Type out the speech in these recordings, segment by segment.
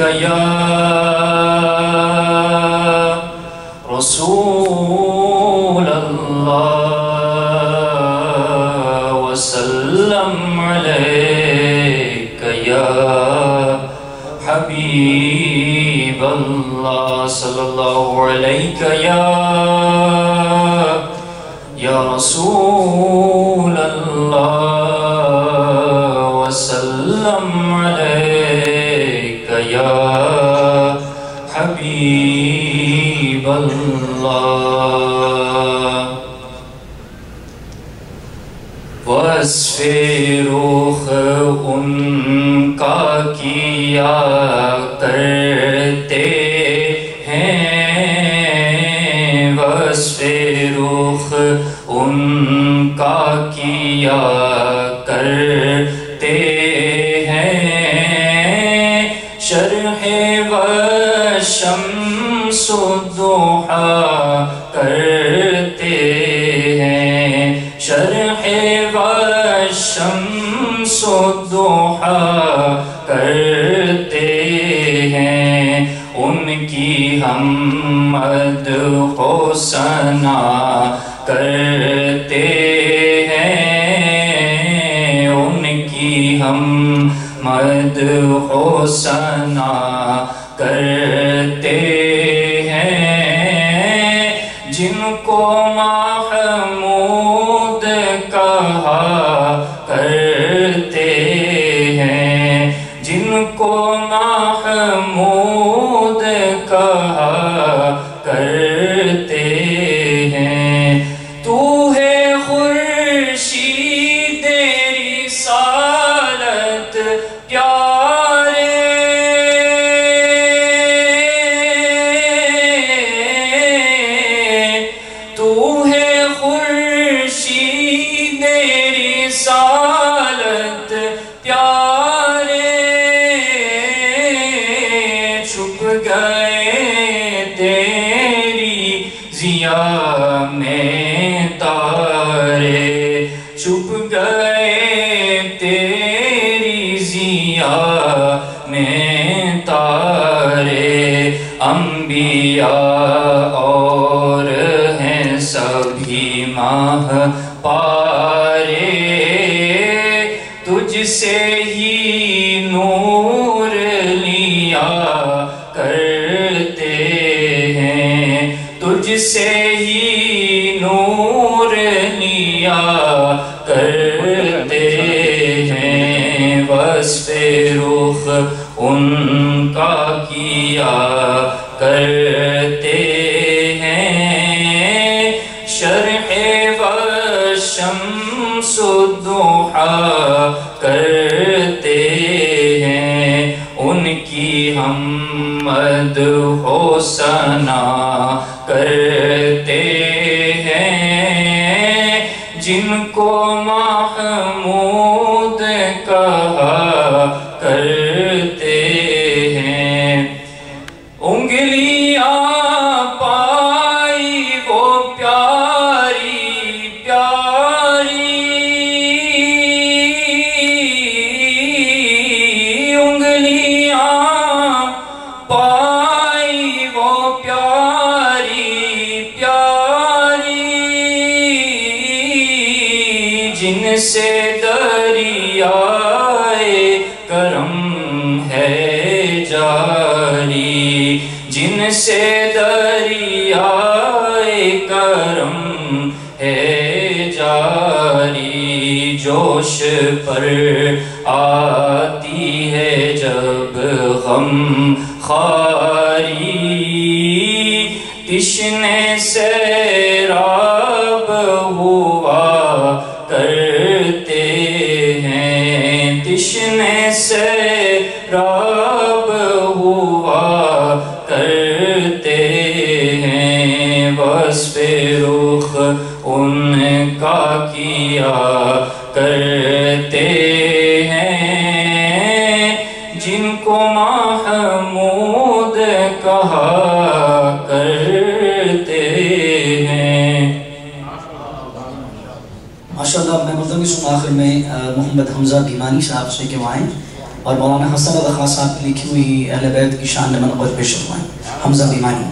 علیہ یا رسول Hey. احمد حمزہ بیمانی صاحب سے کہ وہ آئیں اور مولانا حسن اللہ خان صاحب کی لکھی ہوئی اہل بیت کی شان نمن قد پیش کروائیں حمزہ بیمانی۔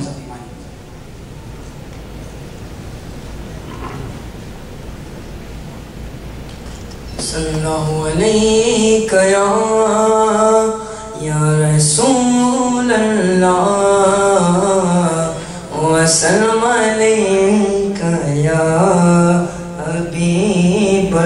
صلی اللہ علیہ یا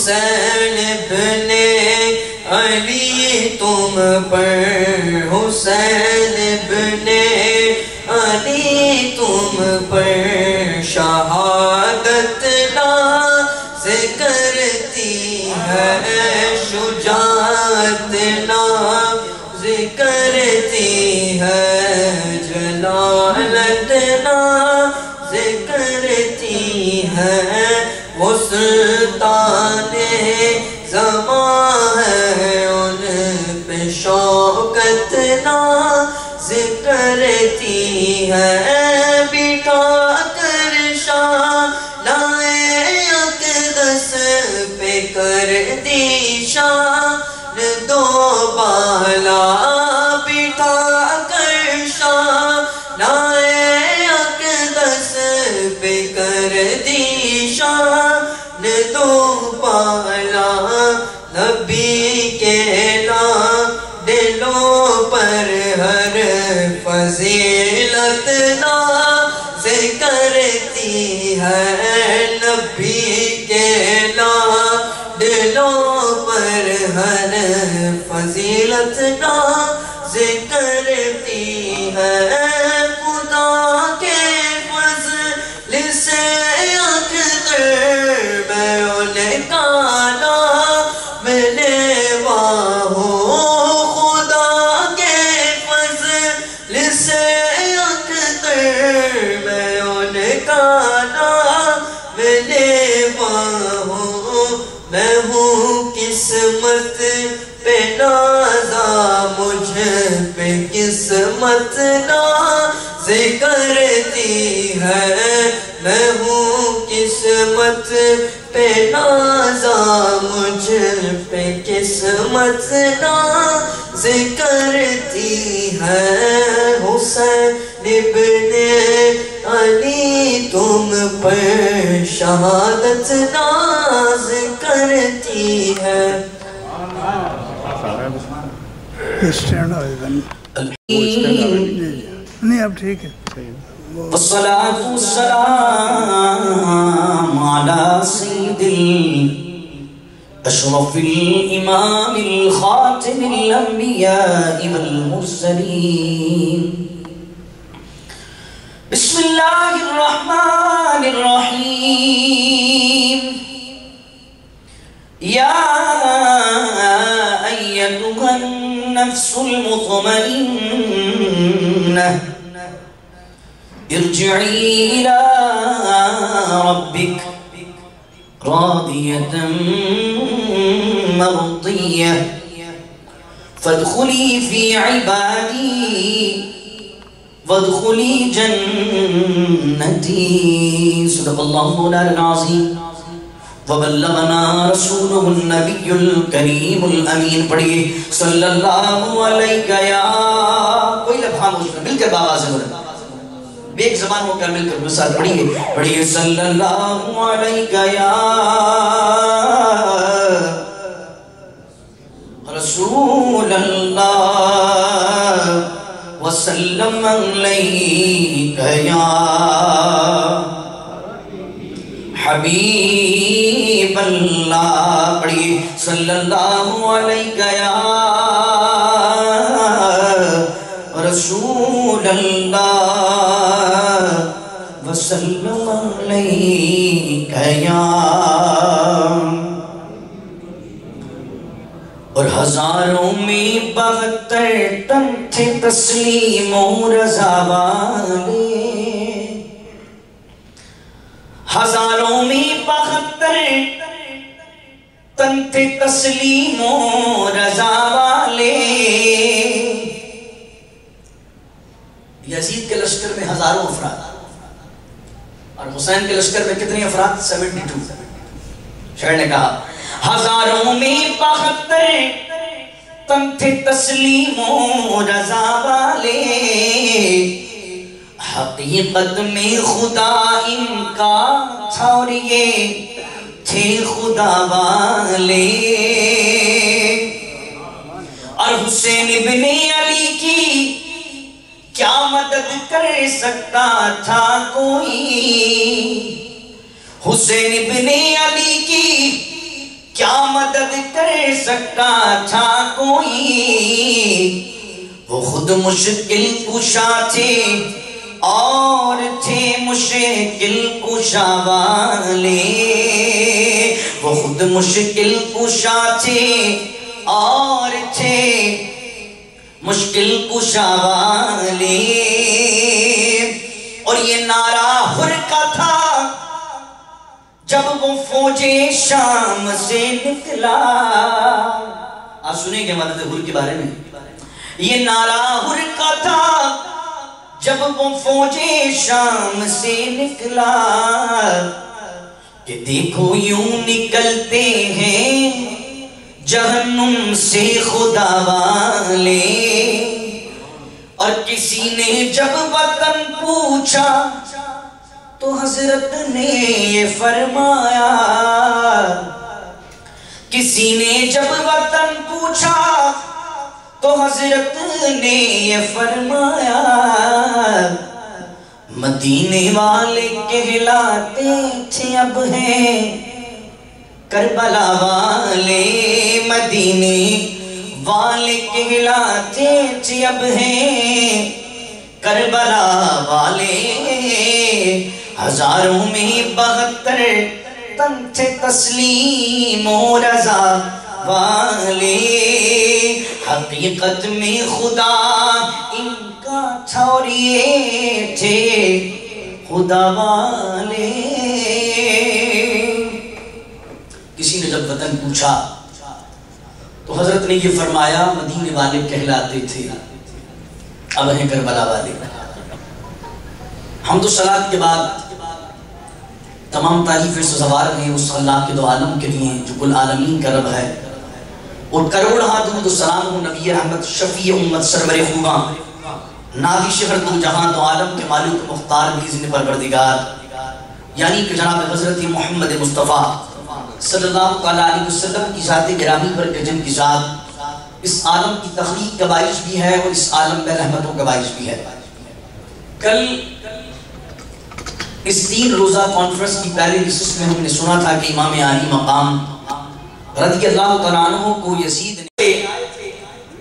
حسین ابن علی تم پر حسین ابن علی تم پر کرتی ہے۔ بٹھا کر شاہ لائے اقدس پہ کرتی شاہ دو بالا بٹھا کر شاہ لائے اقدس پہ کرتی شاہ دو بالا فضیلت ناز کرتی ہے۔ وادخلي جنتي صدق الله مولانا العظيم وبلغنا رسوله النبي الكريم الامين پڑھئے صلی اللہ علیہ یا کوئی لفظ خاموش کر مل کر بابا سے بولے بے ایک زبان ہو کر مل کر مثال پڑھئے پڑھئے صلی اللہ علیہ یا رسول اللہ. وسلم علیہ یا حبیب اللہ پڑھئے صلی اللہ علیہ یا رسول اللہ وسلم علیہ یا اور ہزاروں میں بہتر تن تھے تسلیم و رضا والے ہزاروں میں بہتر تن تھے تسلیم و رضا والے۔ یزید کے لشکر میں ہزاروں افراد۔ اور حسین کے لشکر میں کتنے افراد؟ Seventy two. شہر نے کہا، ہزاروں میں بہتر تن تھے تسلیم و رضا والے۔ حقیقت میں خدا ان کا تھا اور یہ تھے خدا والے۔ اور حسین ابن علی کی کیا مدد کر سکتا تھا کوئی؟ حسین ابن علی کی کیا مدد کر سکتا تھا کوئی؟ وہ خود مشکل کشا تھے اور تھے مشکل کشا والے۔ وہ خود مشکل کشا تھے اور تھے مشکل کشا والے۔ اور یہ نعرہ ہر کا تھا۔ جب وہ فوج شام سے نکلا۔ آپ سنیں گے مدد ہر کے بارے میں۔ یہ نعرہ ہر کا تھا۔ جب وہ فوج شام سے نکلا۔ کہ دیکھو یوں نکلتے ہیں۔ جہنم سے خدا والے۔ اور کسی نے جب وطن پوچھا تو حضرت نے یہ فرمایا، کسی نے جب وطن پوچھا تو حضرت نے یہ فرمایا، مدینے والے کہلاتے تھے اب ہیں، کربلا والے مدینے والے کہلاتے تھے اب ہیں، کربلا والے ہزاروں میں بہتر، تن تھے تسلیم و رضا والے۔ حقیقت میں خدا ان کا تھا اور یہ تھے۔ خدا والے۔ کسی نے جب وطن پوچھا، تو حضرت نے یہ فرمایا، مدینے والے کہلاتے تھے۔ اب ہیں کربلا والے۔ ہم تو سلاد کے بعد تمام تعریفیں سزوار ہیں اس اللہ کے دو عالم کے لیے جو کل عالمین کا رب ہے۔ اور کروڑ ہاں ہاتھ تو سلام ہوں نبی احمد شفیع امت سرور خوباں نادی شہر دو جہاں دو عالم کے مالک مختار بھی زن پروردگار۔ یعنی کہ جناب حضرت محمد مصطفیٰ صلی اللہ علیہ وسلم کی ذات گرامی پر کہ جن کی ذات۔ اس عالم کی تخلیق کا باعث بھی ہے اور اس عالم میں رحمتوں کا باعث بھی ہے۔ کل اس تین روزہ کانفرنس کی پہلے نشست میں ہم نے سنا تھا کہ امام عالی مقام رضی اللہ تعالیٰ عنہ کو یزید نے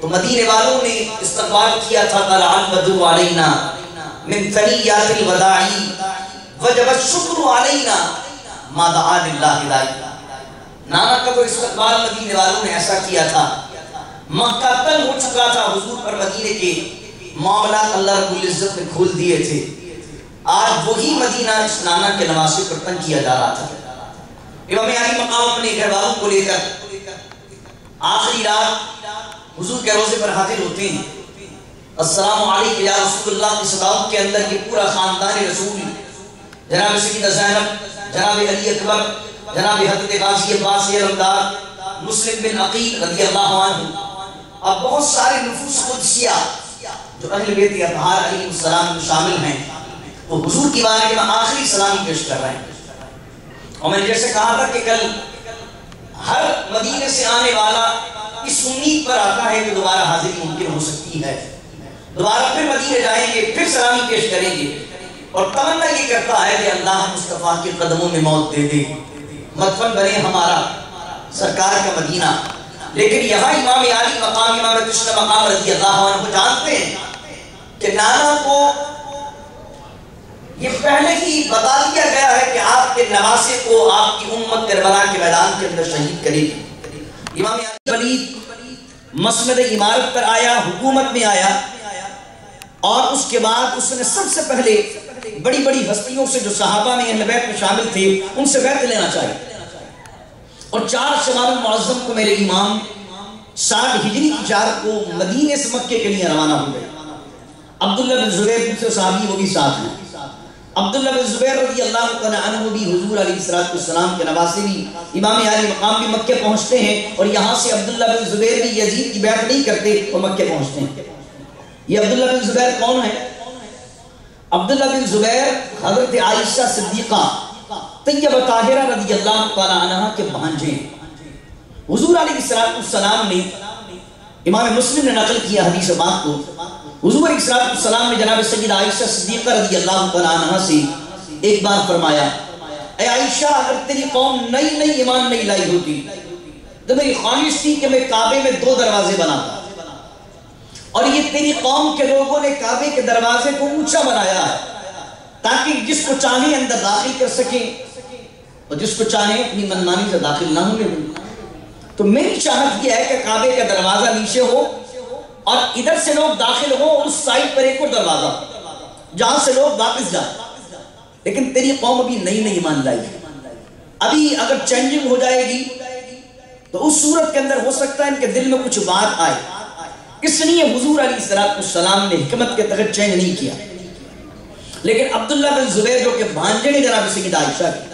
تو مدینے والوں نے استقبال کیا تھا طلعان بدو علینا من ثنیات الوداعی وجب الشکر علینا ما دعا للہ دائی نانا کا تو استقبال مدینے والوں نے ایسا کیا تھا۔ مکہ تنگ ہو چکا تھا حضور پر مدینے کے، معاملات اللہ رب العزت نے کھول دیے تھے۔ آج وہی مدینہ اس نانا کے نواسے پر تنگ کیا جا رہا تھا۔ امام علی مقام اپنے گھر والوں کو لے کر آخری رات حضور کے روزے پر حاضر ہوتے ہیں۔ السلام علیکم یا رسول اللہ کی صداقت کے اندر یہ پورا خاندان رسول جناب سیدہ زینب، جناب علی اکبر، جناب حضرت غازی عباس علمدار مسلم بن عقیل رضی اللہ عنہ۔ اور بہت سارے نفوس قدسیہ جو اہل بیت اطہار علیہ السلام میں شامل ہیں۔ وہ حضور کی بارے میں آخری سلامی پیش کر رہے ہیں۔ اور میں نے جیسے کہا تھا کہ کل ہر مدینے سے آنے والا اس امید پر آتا ہے کہ دوبارہ حاضری ممکن ہو سکتی ہے۔ دوبارہ پھر مدینے جائیں گے، پھر سلامی پیش کریں گے۔ اور تمنا یہ کرتا ہے کہ اللہ مصطفیٰ کے قدموں میں موت دے دے۔ مدفن بنے ہمارا سرکار کا مدینہ۔ لیکن یہاں امام عالی مقام امام مقام رضی اللہ عنہ جانتے ہیں کہ نانا کو یہ پہلے ہی بتا دیا گیا ہے کہ آپ کے نواسے کو آپ کی امت کربلا کے میدان کے اندر شہید کرے گی امام ولید مسند عمارت پر آیا، حکومت میں آیا اور اس کے بعد اس نے سب سے پہلے بڑی بڑی ہستیوں سے جو صحابہ میں اہل بیت میں شامل تھے، ان سے بیت لینا چاہیے۔ اور چار شمال المعظم کو میرے امام ساٹھ ہجری کی چار کو مدینے سے مکے کے لیے روانہ ہو گئے۔ عبداللہ بن زبیر دوسرے صحابی وہ بھی ساتھ ہیں۔ عبداللہ بن زبیر رضی اللہ تعالیٰ عنہ بھی حضور علیہ السلام کے نواسے بھی امام علی مقام بھی مکے پہنچتے ہیں اور یہاں سے عبداللہ بن زبیر بھی یزید کی بیعت نہیں کرتے وہ مکے پہنچتے ہیں۔ یہ عبداللہ بن زبیر کون ہے؟ عبداللہ بن زبیر حضرت عائشہ صدیقہ طیب طاہرہ رضی اللہ تعالیٰ عنہ کے بھانجے حضور علیہ السلام نے امام مسلم نے نقل کیا حدیث بات کو۔ حضور علیہ السلام نے جناب سید عائشہ صدیقہ رضی اللہ عنہ سے ایک بار فرمایا، اے عائشہ، اگر تیری قوم نئی نئی ایمان نہیں لائی ہوتی، تو میری خواہش تھی کہ میں کعبے میں دو دروازے بناتا۔ اور یہ تیری قوم کے لوگوں نے کعبے کے دروازے کو اونچا بنایا ہے، تاکہ جس کو چاہیں اندر داخل کر سکیں اور جس کو چاہیں اپنی منمانی سے داخل نہ ہونے تو میری چاہت یہ ہے کہ کعبے کا دروازہ نیچے ہو اور ادھر سے لوگ داخل ہو اس سائڈ پر ایک اور دروازہ، جہاں سے لوگ واپس جائیں۔ لیکن تیری قوم ابھی نئی نئی ایمان لائی۔ ابھی اگر چینجنگ ہو جائے گی، تو اس صورت کے اندر ہو سکتا ہے ان کے دل میں کچھ بات آئے۔ اس لیے حضور علیہ السلام نے حکمت کے تحت چینج نہیں کیا؟ لیکن عبداللہ بن زبیر جو کہ بھانجے نے جناب سید عائشہ کی،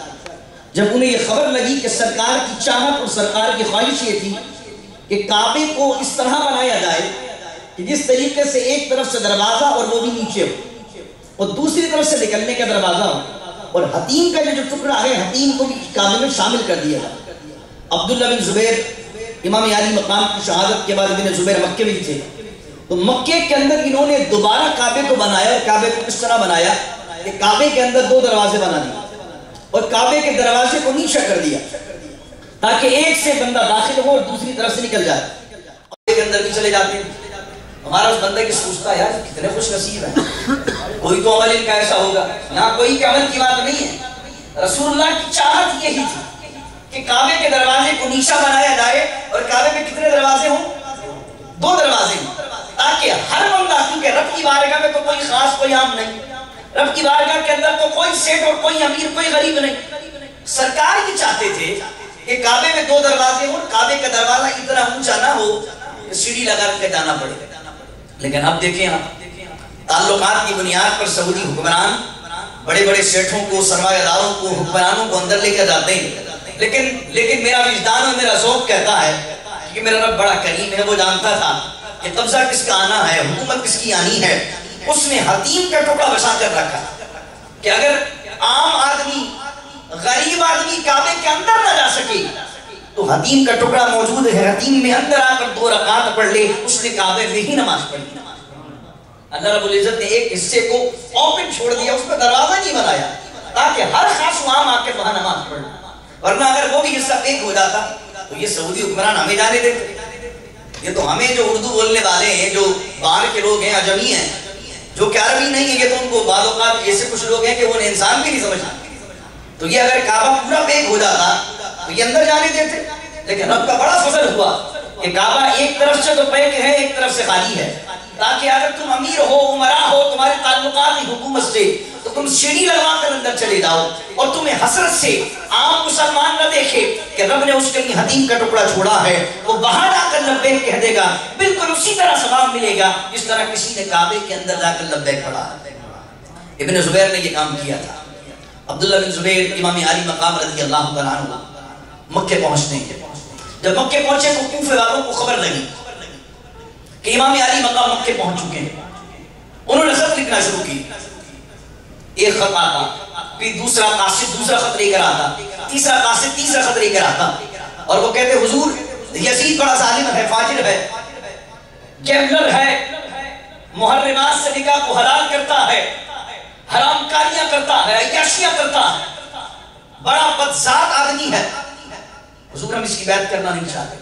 جب انہیں یہ خبر لگی کہ سرکار کی چاہت اور سرکار کی خواہش یہ تھی کہ کعبے کو اس طرح بنایا جائے کہ جس طریقے سے ایک طرف سے دروازہ اور وہ بھی نیچے ہو اور دوسری طرف سے نکلنے کا دروازہ ہو اور حتیم کا جو ٹکڑا ہے، حتیم کو بھی کعبے میں شامل کر دیا جائے عبداللہ بن زبیر، امام علی مقام کی شہادت کے بعد ابن زبیر مکے میں تھے۔ تو مکے کے اندر انہوں نے دوبارہ کعبے کو بنایا اور کعبے کو کس طرح بنایا کہ کعبے کے اندر دو دروازے بنا دیے اور کعبے کے دروازے کو نیچے کر دیا تاکہ ایک سے بندہ داخل ہو اور دوسری طرف سے نکل جائے۔ کعبے کے اندر بھی چلے جاتے ہیں۔ ہمارا اس بندے کی سوچتا ہے، یار، کتنے خوش نصیب ہیں? کوئی تو عمل ان کا ایسا ہوگا۔ یہاں کوئی کے عمل کی بات نہیں ہے۔ رسول اللہ کی چاہت یہی تھی کہ کعبے کے دروازے کو نیچا بنایا جائے اور کعبے میں کتنے دروازے ہوں؟ دو دروازے ہوں۔ تاکہ ہر بندہ کیونکہ رب کی بارگاہ میں تو کوئی خاص کوئی عام نہیں۔ رب کی بارگاہ کے اندر تو کوئی سیٹ اور کوئی امیر، کوئی غریب نہیں۔ سرکار یہ چاہتے تھے کہ کعبے میں دو دروازے ہوں، کعبے کا دروازہ اتنا اونچا نہ ہو کہ سیڑھی لگا کے جانا پڑے۔ لیکن اب دیکھیں آپ، تعلقات کی بنیاد پر سعودی حکمران بڑے بڑے سیٹھوں کو، سرمایہ داروں کو، حکمرانوں کو اندر لے کر جاتے ہیں۔ لیکن لیکن میرا وجدان اور میرا ذوق کہتا ہے کہ میرا رب بڑا کریم ہے، وہ جانتا تھا کہ قبضہ کس کا آنا ہے، حکومت کس کی آنی ہے۔ اس نے حتیم کا ٹکڑا بچا کر رکھا کہ اگر عام آدمی، غریب آدمی کعبے کے اندر نہ جا سکے تو حتیم کا ٹکڑا موجود ہے حتیم میں اندر آ کر دو رکعت پڑھ لے، اس نے کعبے میں ہی نماز پڑھی۔ اللہ رب العزت نے ایک حصے کو اوپن چھوڑ دیا، اس پہ دروازہ نہیں بنایا، تاکہ ہر خاص وہاں آ کے وہاں نماز پڑھ ورنہ اگر وہ بھی حصہ ایک ہو جاتا، تو یہ سعودی حکمران ہمیں جانے دیتے۔ یہ تو ہمیں جو اردو بولنے والے ہیں، جو باہر کے لوگ ہیں، عجمی ہیں، جو کہ عربی نہیں ہے یہ تو ان کو بعض اوقات ایسے کچھ لوگ ہیں کہ وہ انسان بھی نہیں سمجھتے۔ تو یہ اگر کعبہ پورا پیک ہو جاتا تو یہ اندر جانے دیتے۔ لیکن رب کا بڑا فضل ہوا کہ کعبہ ایک طرف سے تو پیک ہے، ایک طرف سے خالی ہے۔ تاکہ اگر تم امیر ہو عمرہ ہو، تمہارے تعلقات حکومت سے تو تم سیڑھی لگوا کر اندر چلے جاؤ۔ اور تمہیں حسرت سے عام مسلمان نہ دیکھے کہ رب نے اس کے لیے حتیم کا ٹکڑا چھوڑا ہے۔ وہ باہر آ کر لبیک کہہ دے گا، بالکل اسی طرح ثواب ملے گا جس طرح کسی نے کعبے کے اندر جا کر لبیک پڑھا۔ ابن زبیر نے یہ کام کیا تھا۔ عبداللہ بن زبیر امام علی مقام رضی اللہ تعالیٰ عنہ مکے پہنچنے کے جب مکے پہنچے تو کوفے والوں کو خبر لگی کہ امام علی مقام مکے پہنچ چکے ہیں؟ انہوں نے خط لکھنا شروع کی۔ ایک خط آتا، پھر دوسرا قاصد دوسرا خط لے کر آتا، تیسرا قاصد تیسرا خط لے کر آتا۔ اور وہ کہتے، حضور، یزید بڑا ظالم ہے، فاجر ہے گیملر ہے، محرمات سے نکاح کو حلال کرتا ہے، حرام کاریاں کرتا ہے، عیاشیاں کرتا ہے، بڑا بدذات آدمی ہے۔ حضور ہم اس کی بیعت کرنا نہیں چاہتے۔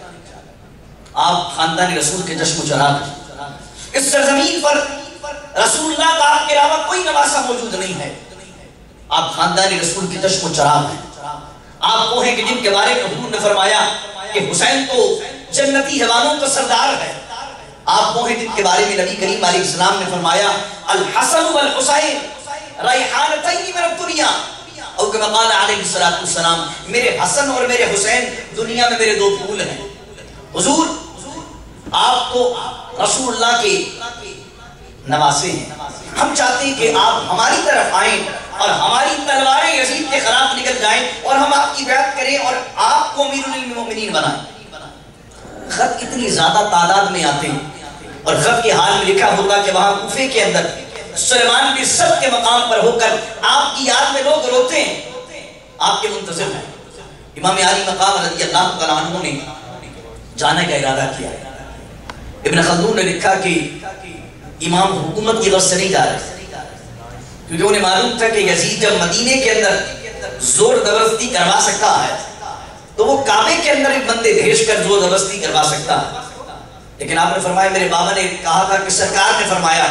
آپ خاندان رسول کے جشن و چراغ اس سرزمین پر رسول اللہ کا آپ کے علاوہ کوئی نواسا موجود نہیں ہے۔ آپ خاندان رسول کے جشن و چراغ ہیں۔ آپ وہ ہیں کہ جن کے بارے میں حضور نے فرمایا کہ حسین تو جنتی جوانوں کا سردار ہے۔ آپ وہ ہیں جن کے بارے میں نبی کریم علیہ السلام نے فرمایا، الحسن والحسین ریحانتین من الدنیا۔ او کہ قال علیہ السلام میرے حسن اور میرے حسین دنیا میں میرے دو پھول ہیں۔ حضور، آپ تو رسول اللہ کے نواسے ہیں۔ ہم چاہتے ہیں کہ آپ ہماری طرف آئیں اور ہماری تلواریں یزید کے خلاف نکل جائیں اور ہم آپ کی بیعت کریں اور آپ کو امیر المومنین بنائیں۔ خط اتنی زیادہ تعداد میں آتے ہیں اور خط کے حال میں لکھا ہوگا کہ وہاں کوفے کے اندر سلیمان بھی سب کے مقام پر ہو کر آپ کی یاد میں لوگ روتے ہیں۔ آپ کے منتظر ہیں۔ امام علی مقام رضی اللہ تعالیٰ عنہ نے جانے کا ارادہ کیا۔ ہے ابن خلدون نے لکھا کہ امام حکومت کی غرض سے نہیں جا رہے۔ کیونکہ انہیں معلوم تھا کہ یزید جب مدینے کے اندر زور زبردستی کروا سکتا ہے، تو وہ کعبے کے اندر ایک بندے بھیج کر زور زبردستی کروا سکتا ہے۔ لیکن آپ نے فرمایا، میرے بابا نے کہا تھا کہ سرکار نے فرمایا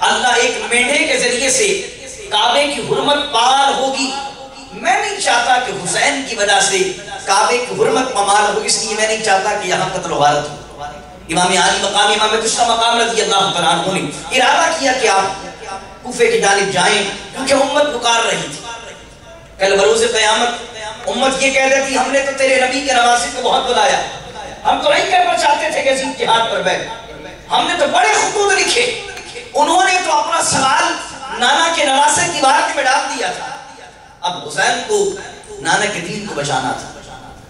اللہ ایک مینڈے کے ذریعے سے کعبے کی حرمت پال ہوگی۔ میں نہیں چاہتا کہ حسین کی وجہ سے کعبے کی حرمت پمال ہو، اس لیے میں نہیں چاہتا کہ یہاں قتل و غارت ہو۔ امام علی مقام، امام کشتہ مقام رضی اللہ تعالیٰ عنہ نے ارادہ کیا کہ آپ کوفے کی جانب جائیں، کیونکہ امت پکار رہی تھی۔ کل بروز قیامت امت یہ کہہ دیتی ہم نے تو تیرے نبی کے نواسے کو بہت بلایا۔ ہم تو نہیں کرنا چاہتے تھے کہ عزیز کے ہاتھ پر بیٹھ۔ ہم نے تو بڑے خطوط لکھے۔ انہوں نے تو اپنا سوال نانا کے نواسے کی بات میں ڈال دیا تھا۔ اب حسین کو نانا کے دین کو بچانا تھا۔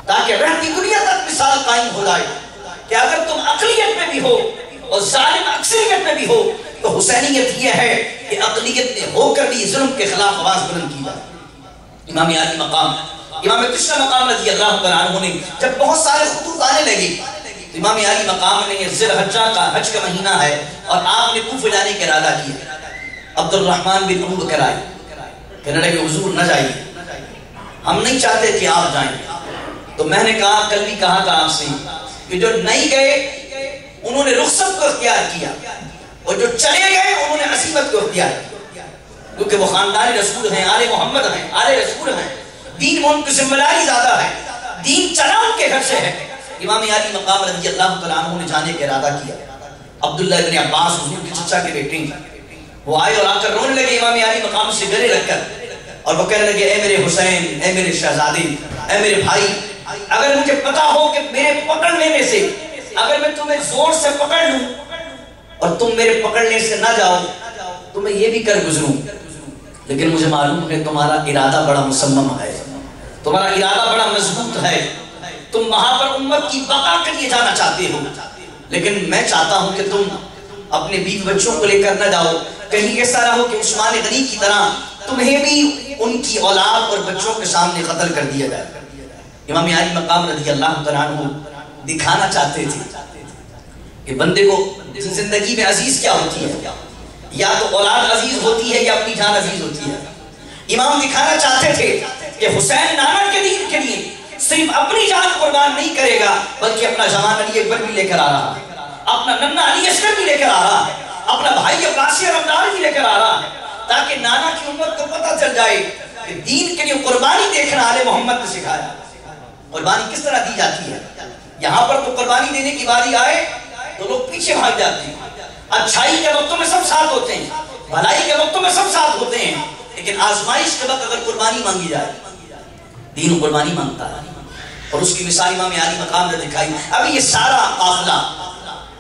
تاکہ رہتی دنیا تک مثال قائم ہو جائے کہ اگر تم اقلیت میں بھی ہو اور ظالم اکثریت میں بھی ہو، تو حسینیت یہ ہے کہ اقلیت میں ہو کر بھی ظلم کے خلاف آواز بلند کی۔ جائے امام علی مقام، امام تشرا مقام رضی اللہ عنہ نے جب بہت سارے خطوط آنے لگے امام علی مقام نے یہ ذل حجہ کا حج کا مہینہ ہے اور آپ نے کوفہ جانے کا ارادہ کیا۔ عبد الرحمن بن ابو بکر کہنے لگے، حضور، نہ جائیے۔ ہم نہیں چاہتے کہ آپ جائیں۔ تو میں نے کہا، کل بھی کہا تھا آپ سے؟ کہ جو نہیں گئے، انہوں نے رخصت کو اختیار کیا۔ اور جو چلے گئے، انہوں نے عصیبت کو اختیار کیا۔ کیونکہ وہ خاندان رسول ہیں، آل محمد ہیں، آل رسول ہیں۔ دین میں ان کی ذمہ داری زیادہ ہے۔ دین چلا ان کے گھر سے ہے۔ امام علی مقام رضی اللہ تعالیٰ عنہ نے جانے کا ارادہ کیا۔ عبداللہ ابن عباس حضور کے چچا کے بیٹے ہیں۔ وہ آئے اور آ کر رونے لگے امام علی مقام سے گلے رکھ کر اور وہ کہنے لگے، اے میرے حسین، اے میرے شہزادے اے میرے بھائی، اگر مجھے پتا ہو کہ میرے پکڑ لینے سے، اگر میں تمہیں زور سے پکڑ لوں اور تم میرے پکڑنے سے نہ جاؤ، تو میں یہ بھی کر گزروں۔ لیکن مجھے معلوم ہے تمہارا ارادہ بڑا مسمم ہے۔ تمہارا ارادہ بڑا مضبوط ہے۔ تم وہاں پر امت کی بقا کے لیے جانا چاہتے ہو۔ لیکن میں چاہتا ہوں کہ تم اپنے بیوی بچوں کو لے کر نہ جاؤ۔ کہیں ایسا نہ ہو کہ عثمان غنی کی طرح تمہیں بھی ان کی اولاد اور بچوں کے سامنے قتل کر دیا جائے۔ امام علی مقام رضی اللہ تعالیٰ عنہ دکھانا چاہتے تھے کہ بندے کو زندگی میں عزیز کیا ہوتی ہے؟ یا تو اولاد عزیز ہوتی ہے یا اپنی جان عزیز ہوتی ہے۔ امام دکھانا چاہتے تھے کہ حسین نانا کے دین کے لیے صرف اپنی جان قربان نہیں کرے گا، بلکہ اپنا جوان علی اکبر بھی لے کر آ رہا۔ ہے اپنا ننا علی اشکر بھی لے کر آ رہا۔ ہے اپنا بھائی عباسی رمضان بھی لے کر آ رہا۔ ہے تاکہ نانا کی امت کو پتہ چل جائے کہ دین کے لیے قربانی دیکھنا آل محمد نے سکھایا۔ قربانی کس طرح دی جاتی ہے؟ یہاں پر تو قربانی دینے کی باری آئے، تو لوگ پیچھے بھاگ جاتے ہیں۔ اچھائی کے وقتوں میں سب ساتھ ہوتے ہیں، بھلائی کے وقتوں میں سب ساتھ ہوتے ہیں، لیکن آزمائش کے وقت اگر قربانی مانگی جائے دین قربانی مانگتا ہے۔ اور اس کی مثال امام علی مقام نے دکھائی۔ ابھی یہ سارا قافلہ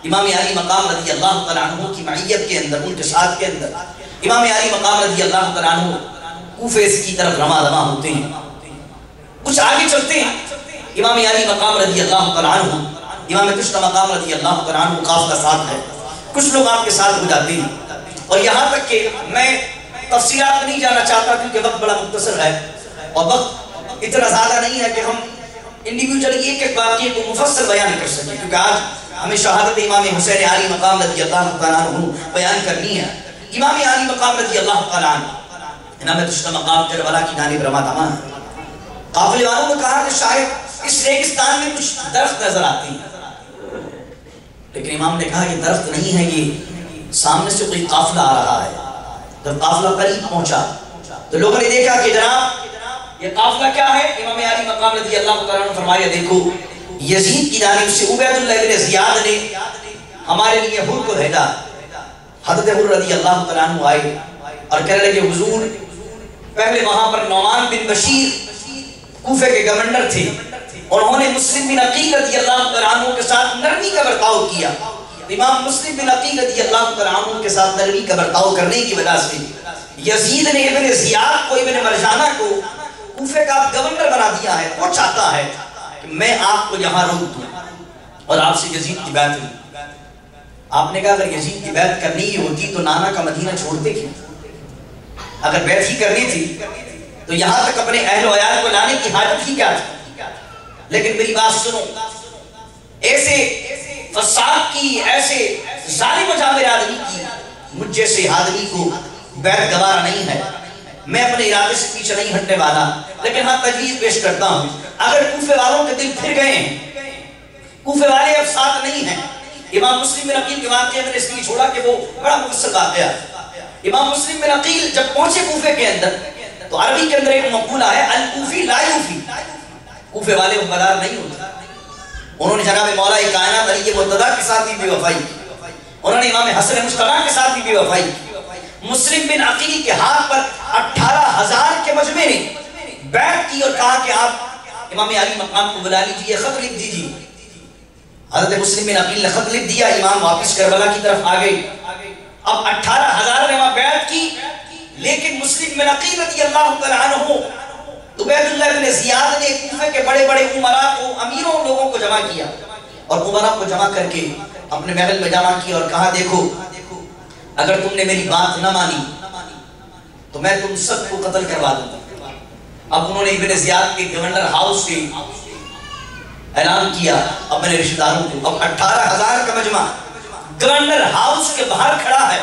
امام علی مقام رضی اللہ تعالیٰ عنہ کی معیت کے اندر، ان کے ساتھ کے اندر امام علی مقام رضی اللہ تعالیٰ عنہ کوفے کی طرف رما رما ہوتے ہیں۔ کچھ آگے چلتے ہیں۔ امام علی مقام رضی اللہ تعالیٰ عنہ، امام تشتہ مقام رضی اللہ تعالیٰ عنہ قافلہ ساتھ ہے۔ کچھ لوگ آپ کے ساتھ ہو جاتے ہیں۔ اور یہاں تک کہ میں تفصیلات نہیں جانا چاہتا کیونکہ وقت بڑا مختصر ہے۔ اور وقت اتنا زیادہ نہیں ہے کہ ہم انڈیویجل ایک ایک واقعے کو مفصل بیان کر سکیں، کیونکہ آج ہمیں شہادت امام حسین علی مقام رضی اللہ تعالیٰ عنہ بیان کرنی ہے۔ امام علی مقام رضی اللہ تعالیٰ عنہ امام تشتہ مقام کربلا کی جانب رما دما ہے۔ قافلے والوں نے کہا کہ شاید اس ریگستان میں کچھ درخت نظر آتے ہیں۔ لیکن امام نے کہا یہ درخت نہیں ہے، یہ سامنے سے کوئی قافلہ آ رہا ہے۔ جب قافلہ قریب پہنچا تو لوگوں نے دیکھا کہ جناب یہ قافلہ کیا ہے؟ امام علی مقام رضی اللہ تعالیٰ عنہ فرمایا، دیکھو، یزید کی جانب سے عبید اللہ ابن زیاد نے ہمارے لیے حر کو بھیجا۔ حضرت حر رضی اللہ تعالیٰ عنہ آئے اور کہنے لگے، حضور، پہلے وہاں پر نعمان بن بشیر کوفے کے گورنر تھے۔ اور انہوں نے مسلم بن عقیل رضی اللہ تعالیٰ عنہ کے ساتھ نرمی کا برتاؤ کیا۔ امام مسلم بن عقیل رضی اللہ تعالیٰ عنہ کے ساتھ نرمی کا برتاؤ کرنے کی وجہ سے یزید نے ابن زیاد کو، ابن مرجانہ کو کوفے کا گورنر بنا دیا ہے، وہ چاہتا ہے کہ میں آپ کو یہاں روک دوں اور آپ سے یزید کی بیعت لی آپ نے کہا، اگر یزید کی بیعت کرنی ہی ہوتی تو نانا کا مدینہ چھوڑتے کیوں؟ اگر بیعت ہی کرنی تھی تو یہاں تک اپنے اہل و عیال کو لانے کی حاجت ہی کیا تھی۔ لیکن میری بات سنو، ایسے فساد کی، ایسے ظالم و جابر آدمی کی مجھ جیسے آدمی کو بیعت گوارا نہیں ہے۔ میں اپنے ارادے سے پیچھے نہیں ہٹنے والا، لیکن ہاں تجویز پیش کرتا ہوں۔ اگر کوفے والوں کے دل پھر گئے ہیں، کوفے والے اب ساتھ نہیں ہیں۔ امام مسلم بن عقیل کے واقعے میں نے اس لیے چھوڑا کہ وہ بڑا مقصد واقعہ امام مسلم بن عقیل جب پہنچے کوفے کے اندر، تو عربی کے اندر ایک مقولہ ہے الکوفی لا یوفی۔ کوفے والے وفادار نہیں ہوتے۔ انہوں نے جناب مولا کائنات علی مرتضی کے ساتھ بھی بے وفائی۔ انہوں نے امام حسن مشتبہ کے ساتھ بھی بے وفائی۔ کی مسلم بن عقیل کے ہاتھ پر اٹھارہ ہزار کے مجمع نے بیٹھ کی اور کہا کہ آپ امام علی مقام کو بلا لیجیے خط لکھ دیجیے حضرت مسلم بن عقیل نے خط لکھ دیا، امام واپس کربلا کی طرف آ گئی اب اٹھارہ ہزار نے وہاں بیعت کی، لیکن مسلم بن عقیل رضی اللہ تعالیٰ عنہ عبید اللہ بن زیاد نے کوفے کے بڑے بڑے عمراء کو، امیروں لوگوں کو جمع کیا اور عمراء کو جمع کر کے اپنے محل میں جمع کیا اور کہا، دیکھو اگر تم نے میری بات نہ مانی، تو میں تم سب کو قتل کروا دوں گا۔ اب انہوں نے ابن زیاد کے گورنر ہاؤس سے اعلان کیا اپنے رشتہ داروں کو۔ اب اٹھارہ ہزار کا مجمع، گورنر ہاؤس کے باہر کھڑا ہے،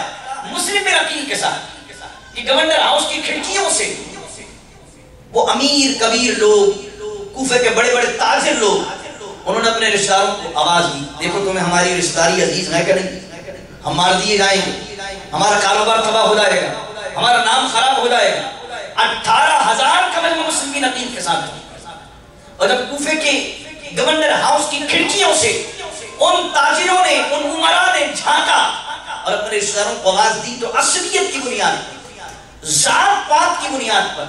مسلم عقیل کے ساتھ یہ گورنر ہاؤس کی کھڑکیوں سے وہ امیر، کبیر لوگ کوفے کے بڑے بڑے تاجر لوگ، انہوں نے اپنے رشتہ داروں کو آواز دی۔ دیکھو تمہیں ہماری رشتہ داری عزیز ہے کہ نہیں؟ ہم مار دیے جائیں گے۔ ہمارا کاروبار تباہ ہو جائے گا۔ ہمارا نام خراب ہو جائے گا۔ اٹھارہ ہزار کا مجمع مسلمین عقیل کے ساتھ اور جب کوفے کے گورنر ہاؤس کی کھڑکیوں سے ان تاجروں نے، ان عمراء نے جھانکا اور اپنے رشتہ داروں کو آواز دی تو عصبیت کی بنیاد ذات پات کی بنیاد پر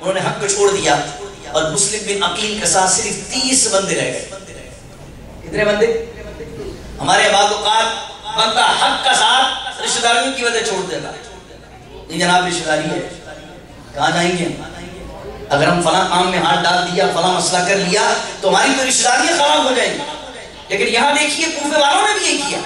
انہوں نے حق کو چھوڑ دیا اور مسلم بن عقیل کے ساتھ صرف تیس بندے رہ گئے۔ کتنے بندے؟ ہمارے بعض اوقات بندہ حق کا ساتھ رشتہ داریوں کی وجہ چھوڑ دیتا یہ جناب رشتہ داری ہے۔ کہاں جائیں گے اگر ہم فلاں کام میں ہاتھ ڈال دیا، فلاں مسئلہ کر لیا تو ہماری تو رشتہ داریاں خراب ہو جائیں گی۔ لیکن یہاں دیکھیے کوفے والوں نے بھی یہ کیا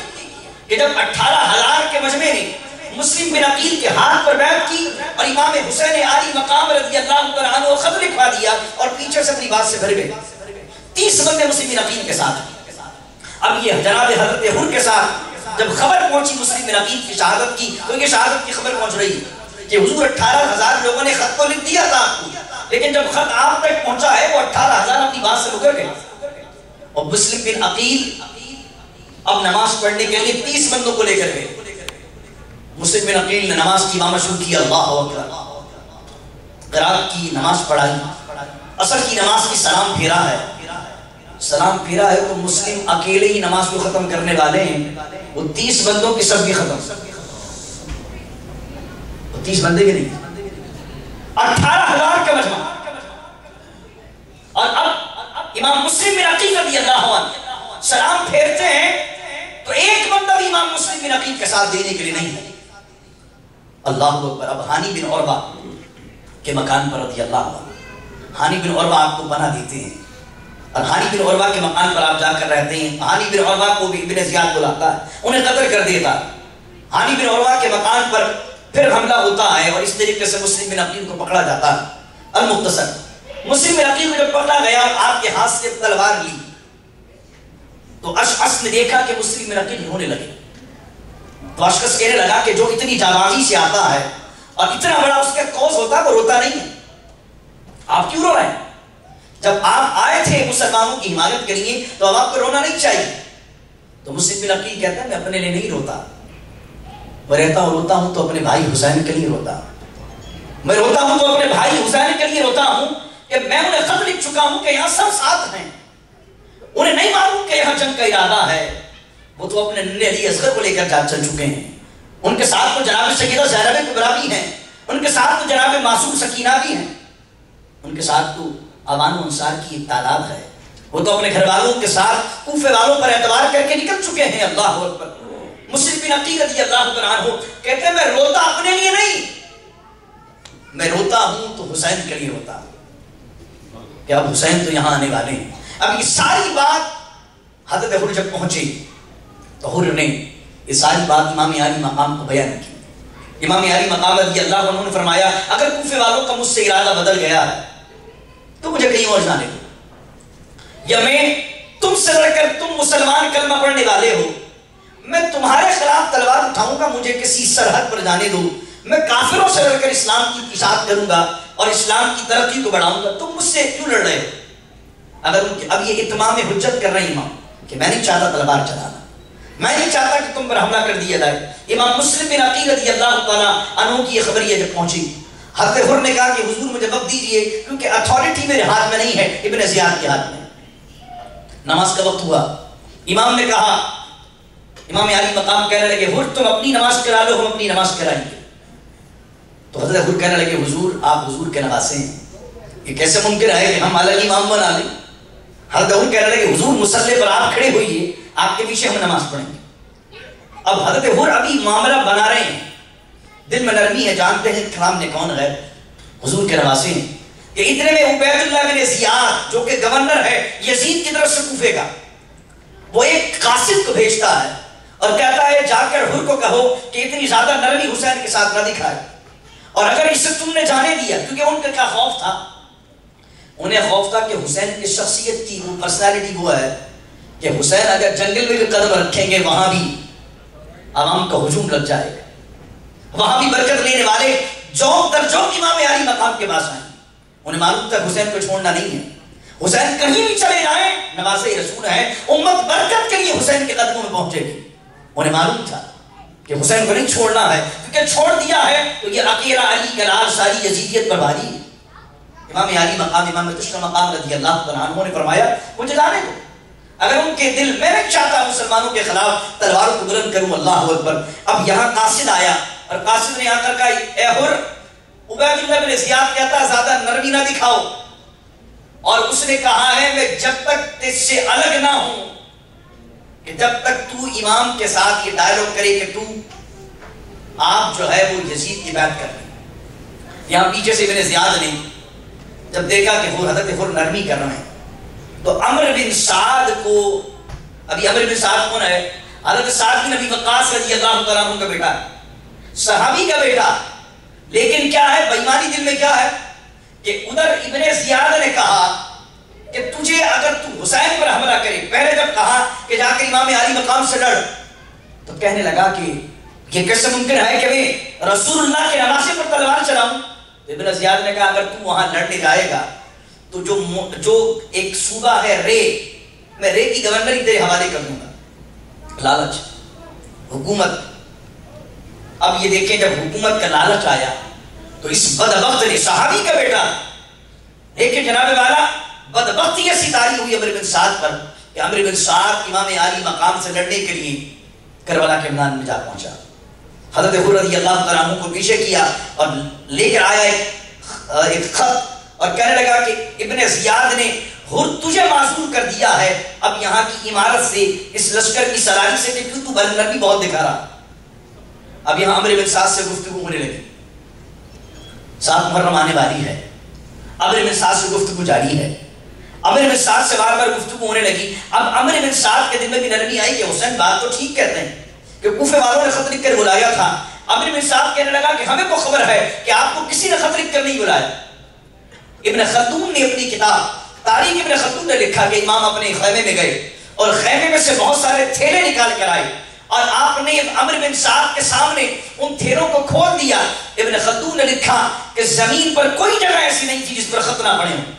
کہ جب اٹھارہ ہزار کے مجمع نے مسلم بن عقیل کے ہاتھ پر بیعت کی اور امام حسین علی مقام رضی اللہ عنہ خط لکھوا دیا اور پیچھے سے اپنی بات سے بھر گئے۔ تیس بندے مسلم بن عقیل کے ساتھ۔ اب یہ جناب حضرت حر کے ساتھ جب خبر پہنچی مسلم بن کی شہادت کی، تو ان یہ شہادت کی خبر پہنچ رہی ہے کہ حضور اٹھارہ ہزار لوگوں نے خط کو لکھ دیا تھا۔ لیکن جب خط آپ تک پہنچا ہے، وہ اٹھارہ ہزار اپنی بات سے مکر گئے۔ اور مسلم بن عقیل اب نماز پڑھنے کے لیے تیس بندوں کو لے کر گئے۔ مسلم بن عقیل نے نماز کی امامت شروع کی، اللہ اکبر۔ قرات کی نماز پڑھائی اصل کی نماز کی سلام پھیرا ہے۔ سلام پھیرا ہے تو مسلم اکیلے ہی نماز کو ختم کرنے والے ہیں۔ وہ تیس بندوں کی سب کی ختم۔ وہ تیس بندے کے نہیں۔ اٹھارہ ہزار کا مجمع۔ اور اب امام مسلم بن رضی اللہ عنہ سلام پھیرتے ہیں تو ایک بندہ بھی امام مسلم بن عقیل کے ساتھ دینے کے لیے نہیں ہے۔ اللہ اکبر، اب ہانی بن عربہ کے مکان پر رضی اللہ عنہ۔ ہانی بن عربہ آپ کو بنا دیتے ہیں۔ اور ہانی بن عربہ کے مکان پر آپ جا کر رہتے ہیں۔ ہانی بن عربہ کو بھی ابن زیاد بلاتا ہے۔ انہیں قتل کر دیتا ہانی بن عربہ کے مکان پر پھر حملہ ہوتا ہے اور اس طریقے سے مسلم بن عقیل کو پکڑا جاتا ہے۔ المختصر مسلم بن عقیل کو جب پکڑا گیا اور آپ کے ہاتھ سے تلوار لی، تو اشخص نے دیکھا کہ مسلم بن عقیل ہونے لگے۔ تو اشخص کہنے لگا کہ جو اتنی جابازی سے آتا ہے اور اتنا بڑا اس کا کوز ہوتا ہے وہ روتا نہیں ہے۔ آپ کیوں رو رہے ہیں جب آپ آئے تھے مسلمانوں کی حمایت کے لیے، تو اب آپ کو رونا نہیں چاہیے۔ تو مسلم بن عقیل کہتا ہے، میں اپنے لیے نہیں روتا۔ میں رہتا ہوں، روتا ہوں تو اپنے بھائی حسین کے لیے روتا۔ میں روتا ہوں تو اپنے بھائی حسین کے لیے روتا ہوں کہ میں انہیں خط لکھ چکا ہوں کہ یہاں سب ساتھ ہیں۔ انہیں نہیں معلوم کہ یہاں جنگ کا ارادہ ہے۔ وہ تو اپنے ننے علی اصغر کو لے کر جا چل چکے ہیں۔ ان کے ساتھ تو جناب شکیدہ زینب کبرا بھی ہیں۔ ان کے ساتھ تو جناب معصوم سکینہ بھی ہیں۔ ان کے ساتھ تو عوان و انصار کی ایک تعداد ہے۔ وہ تو اپنے گھر والوں کے ساتھ کوفے والوں پر اعتبار کر کے نکل چکے ہیں۔ اللہ اکبر۔ مسلم بن عقیل رضی اللہ عنہ کہتے ہیں، میں روتا اپنے لیے نہیں۔ میں روتا ہوں تو حسین کے لیے ہوتا۔ کہ اب حسین تو یہاں آنے والے ہیں۔ اب یہ ساری بات حضرت حر جب پہنچی تو حر نے یہ ساری بات امام علی مقام کو بیان کی۔ امام علی مقام رضی اللہ عنہ نے فرمایا، اگر کوفے والوں کا مجھ سے ارادہ بدل گیا ہے تو مجھے کہیں اور جانے دو۔ یا میں تم سے لڑ کر تم مسلمان کلمہ پڑھنے والے ہو، میں تمہارے خلاف تلوار اٹھاؤں گا، مجھے کسی سرحد پر جانے دو۔ میں کافروں سے لڑ کر اسلام کی اشاعت کروں گا اور اسلام کی ترقی کو بڑھاؤں گا۔ تم مجھ سے کیوں لڑ رہے ہو؟ اگر ان اب یہ اتمام حجت کر رہی امام کہ میں نہیں چاہتا تلوار چلانا۔ میں نہیں چاہتا کہ تم پر حملہ کر دیا جائے۔ امام مسلم بن عقیل رضی اللہ تعالیٰ عنہ کی یہ خبر یہ جب پہنچی۔ حضرت حر نے کہا کہ حضور مجھے وقت دیجیے کیونکہ اتھارٹی میرے ہاتھ میں نہیں ہے، ابن زیاد کے ہاتھ میں۔ نماز کا وقت ہوا۔ امام نے کہا، امام علی مقام کہنے لگے، حر، تم اپنی نماز کرا لو، ہم اپنی نماز کرائیں گے۔ تو حضرت حر کہنے لگے، حضور، آپ حضور کے نواسے ہیں۔ یہ کیسے ممکن ہے کہ ہم الگ امام بنا لیں؟ حضرت حر کہنے لگے، حضور مسلح پر آپ کھڑے ہوئیے، آپ کے پیچھے ہم نماز پڑھیں گے۔ اب حضرت حر ابھی معاملہ بنا رہے ہیں۔ دل میں نرمی ہے، جانتے ہیں کلام نے کون ہے حضور کے نواسے ہیں کہ اتنے میں عبید اللہ بن زیاد، جو کہ گورنر ہے، یزید کی طرف سے کوفے کا۔ وہ ایک قاصد کو بھیجتا ہے اور کہتا ہے، جا کر حر کو کہو کہ اتنی زیادہ نرمی حسین کے ساتھ نہ دکھائے۔ اور اگر اسے تم نے جانے دیا، کیونکہ ان کا کیا خوف تھا؟ انہیں خوف تھا کہ حسین کی شخصیت کی پرسنالٹی وہ ہے کہ حسین اگر جنگل میں بھی قدم رکھیں گے، وہاں بھی عوام کا ہجوم لگ جائے گا۔ وہاں بھی برکت لینے والے جوک در جوک امام علی مقام کے پاس آئیں۔ انہیں معلوم تھا حسین کو چھوڑنا نہیں ہے۔ حسین کہیں بھی چلے جائیں نواز رسول ہے امت برکت کے لیے حسین کے قدموں میں پہنچے گی۔ انہیں معلوم تھا کہ حسین کو نہیں چھوڑنا ہے، کیونکہ چھوڑ دیا ہے تو یہ اکیلا علی کا لال ساری یزیدیت پر بھاری ہے۔ امام علی مقام، امام تشکر مقام رضی اللہ تعالیٰ عنہ نے فرمایا، مجھے جانے دو۔ اگر ان کے دل میں نہیں چاہتا مسلمانوں کے خلاف تلوار کو بلند کروں، اللہ اکبر۔ اب یہاں قاصد آیا۔ اور قاصد نے آ کر کہا، اے حر عبید اللہ بن زیاد کہتا، زیادہ نرمی نہ دکھاؤ۔ اور اس نے کہا ہے، میں جب تک تجھ سے الگ نہ ہوں، کہ جب تک تو امام کے ساتھ یہ ڈائلوگ کرے کہ تو آپ جو ہے وہ یزید کی بات کر رہے یہاں پیچھے سے ابن زیاد نے جب دیکھا کہ وہ حضرت حر نرمی کر رہے ہیں تو عمر بن سعد کو، ابھی عمر بن سعد کون ہے؟ حضرت سعد بن نبی وقاص رضی اللہ تعالیٰ عنہ کا بیٹا ہے۔ صحابی کا بیٹا۔ لیکن کیا ہے؟ بےمانی دل میں کیا ہے؟ کہ ادھر ابن زیاد نے کہا کہ تجھے اگر تو حسین پر حملہ کرے، پہلے جب کہا کہ جا کے امام علی مقام سے لڑ، تو کہنے لگا کہ یہ کیسے ممکن ہے کہ میں رسول اللہ کے نواسے پر تلوار چلاؤں؟ ابن زیاد نے کہا، اگر تو وہاں لڑنے جائے گا، تو جو جو ایک صوبہ ہے رے، میں رے کی گورنری تیرے حوالے کر دوں گا۔ لالچ، حکومت اب یہ دیکھیں جب حکومت کا لالچ آیا تو اس بدبخت نے صحابی کا بیٹا دیکھیں جناب والا، بدبختی ایسی تاری ہوئی عمر بن سعد پر کہ عمر بن سعد امام علی مقام سے لڑنے کے لیے کربلا کے میدان میں جا پہنچا۔ حضرت خور رضی اللہ تعالیٰ عنہ کو پیچھے کیا اور لے کر آیا ایک ایک خط اور کہنے لگا کہ ابن زیاد نے ہر تجھے معذور کر دیا ہے۔ اب یہاں کی عمارت سے اس لشکر کی سلاری سے کہ کیوں تو بلندی بہت دکھا رہا۔ اب یہاں عمر بن سعد سے گفتگو ہونے لگی۔ سات محرم آنے والی ہے۔ عمر بن سعد سے گفتگو جاری ہے۔ عمر بن سعد سے بار بار گفتگو ہونے لگی۔ اب عمر بن سعد کے دل میں بھی نرمی آئی کہ حسین بات تو ٹھیک کہتے ہیں کہ کوفے والوں نے خط لکھ کر بلایا تھا۔ عمر بن سعد کہنے لگا کہ ہمیں کو خبر ہے کہ آپ کو کسی نے خط لکھ کر نہیں بلایا۔ ابن خلدون نے اپنی کتاب، تاریخ ابن خلدون نے لکھا کہ امام اپنے خیمے میں گئے اور خیمے میں سے بہت سارے تھیلے نکال کر آئے۔ اور آپ نے عمر بن سعد کے سامنے ان تھیلوں کو کھول دیا۔ ابن خلدون نے لکھا کہ زمین پر کوئی جگہ ایسی نہیں تھی جس پر خط نہ پڑے ہوں۔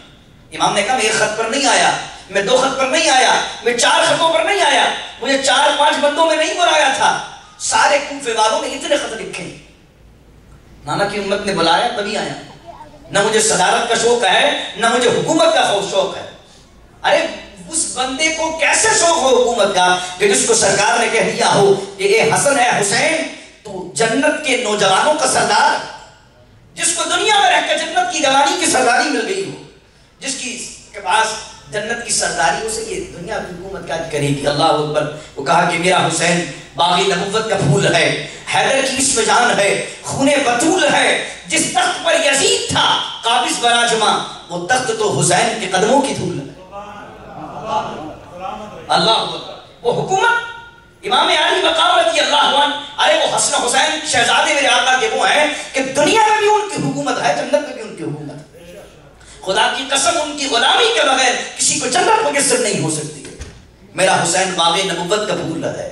امام نے کہا، میں ایک خط پر نہیں آیا، میں دو خط پر نہیں آیا، میں چار خطوں پر نہیں آیا، مجھے چار پانچ بندوں میں نہیں بلایا تھا۔ سارے کوفے والوں نے اتنے خط لکھے۔ نانا کی امت نے بلایا، تبھی آیا۔ نہ مجھے صدارت کا شوق ہے، نہ مجھے حکومت کا شوق ہے۔ ارے اس بندے کو کیسے شوق ہو حکومت کا کہ جس کو سرکار نے کہہ دیا ہو کہ اے حسن، اے حسین، تو جنت کے نوجوانوں کا سردار، جس کو دنیا میں رہ کر جنت کی جوانی کی سرداری مل گئی ہو، جس کی کے پاس جنت کی سرداری اسے یہ دنیا کی حکومت کا کرے گی۔ اللہ اکبر، وہ کہا کہ میرا حسین باغی نبوت کا پھول ہے، حیدر کی اس جان ہے، خون بطول ہے، جس تخت پر یزید تھا، قابض براجما وہ تخت تو حسین کے قدموں کی دھول ہے۔ اللہ وہ حکومت، امام علی مقام رضی اللہ عنہ، ارے وہ حسن حسین شہزادے میرے آقا کے وہ ہیں کہ دنیا میں بھی ان کی حکومت ہے، جنت میں بھی ان کی حکومت ہے۔ خدا کی قسم، ان کی غلامی کے بغیر کسی کو جنت مقصر نہیں ہو سکتی۔ میرا حسین باغ نبوت کا پھول ہے،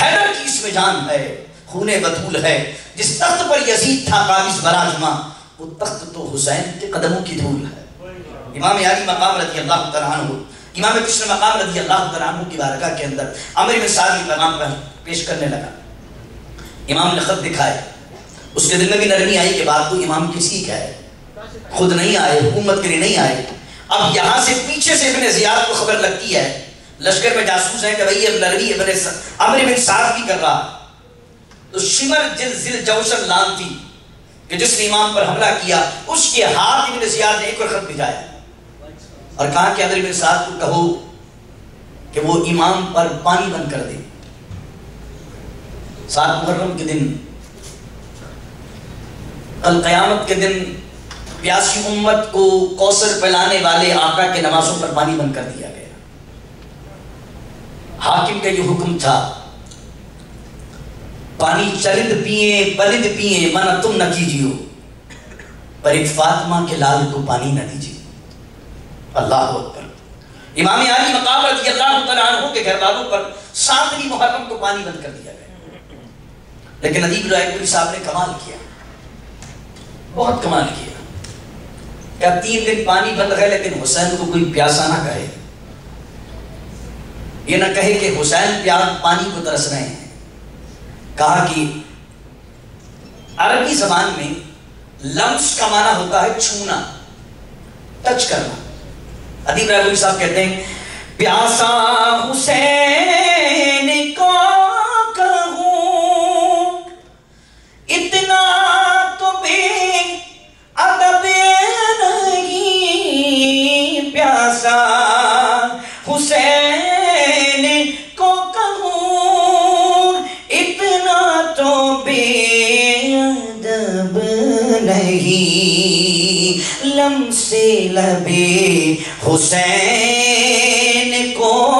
حیدر کی اس میں جان ہے، خون بطول ہے۔ جس تخت پر یزید تھا قابض براجما وہ تخت تو حسین کے قدموں کی دھول ہے۔ امام علی مقام رضی اللہ تعالیٰ عنہ امام کشن مقام رضی اللہ تعالیٰ عنہ کی بارگاہ کے اندر عمر بن سعد کی پیغام پر پیش کرنے لگا۔ امام نے خط دکھائے۔ اس کے دل میں بھی نرمی آئی کہ بات تو امام کسی کا ہے۔ خود نہیں آئے حکومت کے لیے نہیں آئے۔ اب یہاں سے پیچھے سے ابن زیاد کو خبر لگتی ہے۔ لشکر میں جاسوس ہے کہ بھئی اب نرمی ابن عمر بن سعد بھی کر رہا۔ تو شمر جل زل جوشن لان تھی کہ جس نے امام پر حملہ کیا، اس کے ہاتھ ابن زیاد نے ایک اور خط بھیجایا اور کہا کہ عمر بن سعد کو کہو کہ وہ امام پر پانی بند کر دے۔ سات محرم کے دن کل قیامت کے دن پیاسی امت کو کوثر پلانے والے آقا کے نمازوں پر پانی بند کر دیا گیا۔ حاکم کا یہ حکم تھا، پانی چرند پیئے پلند پیئے منع تم نہ کیجیو۔ پر ایک فاطمہ کے لال کو پانی نہ دیجیے۔ اللہ اکبر۔ امام علی مقام رضی اللہ تعالیٰ عنہ کے گھر والوں پر ساتویں محرم کو پانی بند کر دیا گیا۔ لیکن ادیب رائے پوری صاحب نے کمال کیا۔ بہت کمال کیا۔ کیا تین دن پانی بند ہے لیکن حسین کو کوئی پیاسا نہ کہے۔ یہ نہ کہے کہ حسین پیاس پانی کو ترس رہے ہیں۔ کہا کہ عربی زبان میں لمس کا معنی ہوتا ہے چھونا، ٹچ کرنا۔ ادیب رائے صاحب کہتے ہیں، پیاسا حسین کو کہوں، اتنا تو بے ادب نہیں، پیاسا حسین کو کہوں، اتنا تو بے نہیں۔ لم سے لبے حسین کو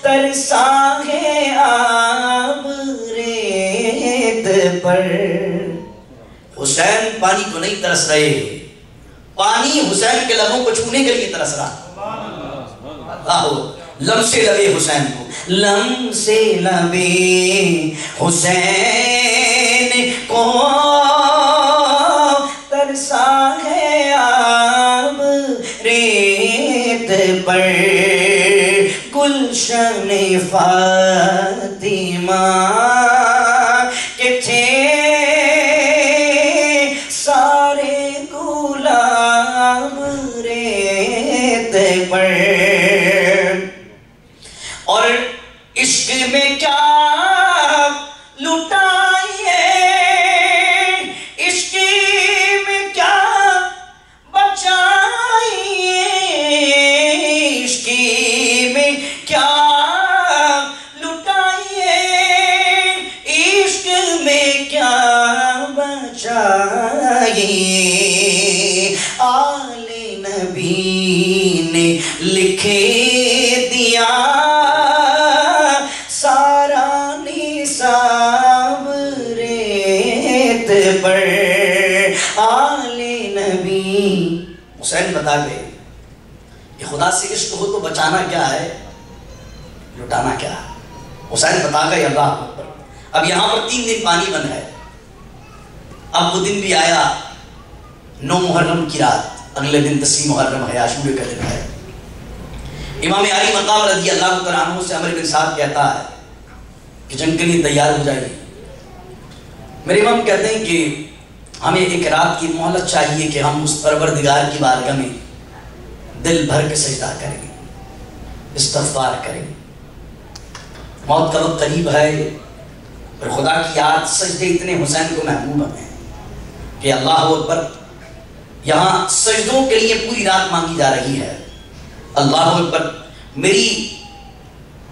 ترسا ہے آب ریت پر۔ حسین پانی کو نہیں ترس رہے۔ پانی حسین کے لبوں کو چھونے کے لیے ترس رہا۔ آہو لم سے لبے حسین کو۔ لم سے لبے حسین۔ کو ترسا ہے آب ریت پر؟ گلشن فاطمہ حسین بتا گئے کہ خدا سے عشق ہو تو بچانا کیا ہے؟ لٹانا کیا ہے؟ حسین بتا گئے اللہ اب یہاں پر تین دن پانی بند ہے۔ اب وہ دن بھی آیا، نو محرم کی رات۔ اگلے دن دسویں محرم ہے عاشورے کا دن ہے۔ امام علی مقام رضی اللہ تعالیٰ عنہ سے عمر بن سعد کہتا ہے کہ جنگ کے لیے تیار ہو جائیے۔ میرے امام کہتے ہیں کہ ہمیں ایک رات کی مہلت چاہیے کہ ہم اس پروردگار کی بارگاہ میں دل بھر کے سجدہ کریں، استغفار کریں۔ موت کا وقت قریب ہے اور خدا کی یاد سجدے اتنے حسین کو محبوب ہیں کہ اللہ اکبر یہاں سجدوں کے لیے پوری رات مانگی جا رہی ہے۔ اللہ اکبر، میری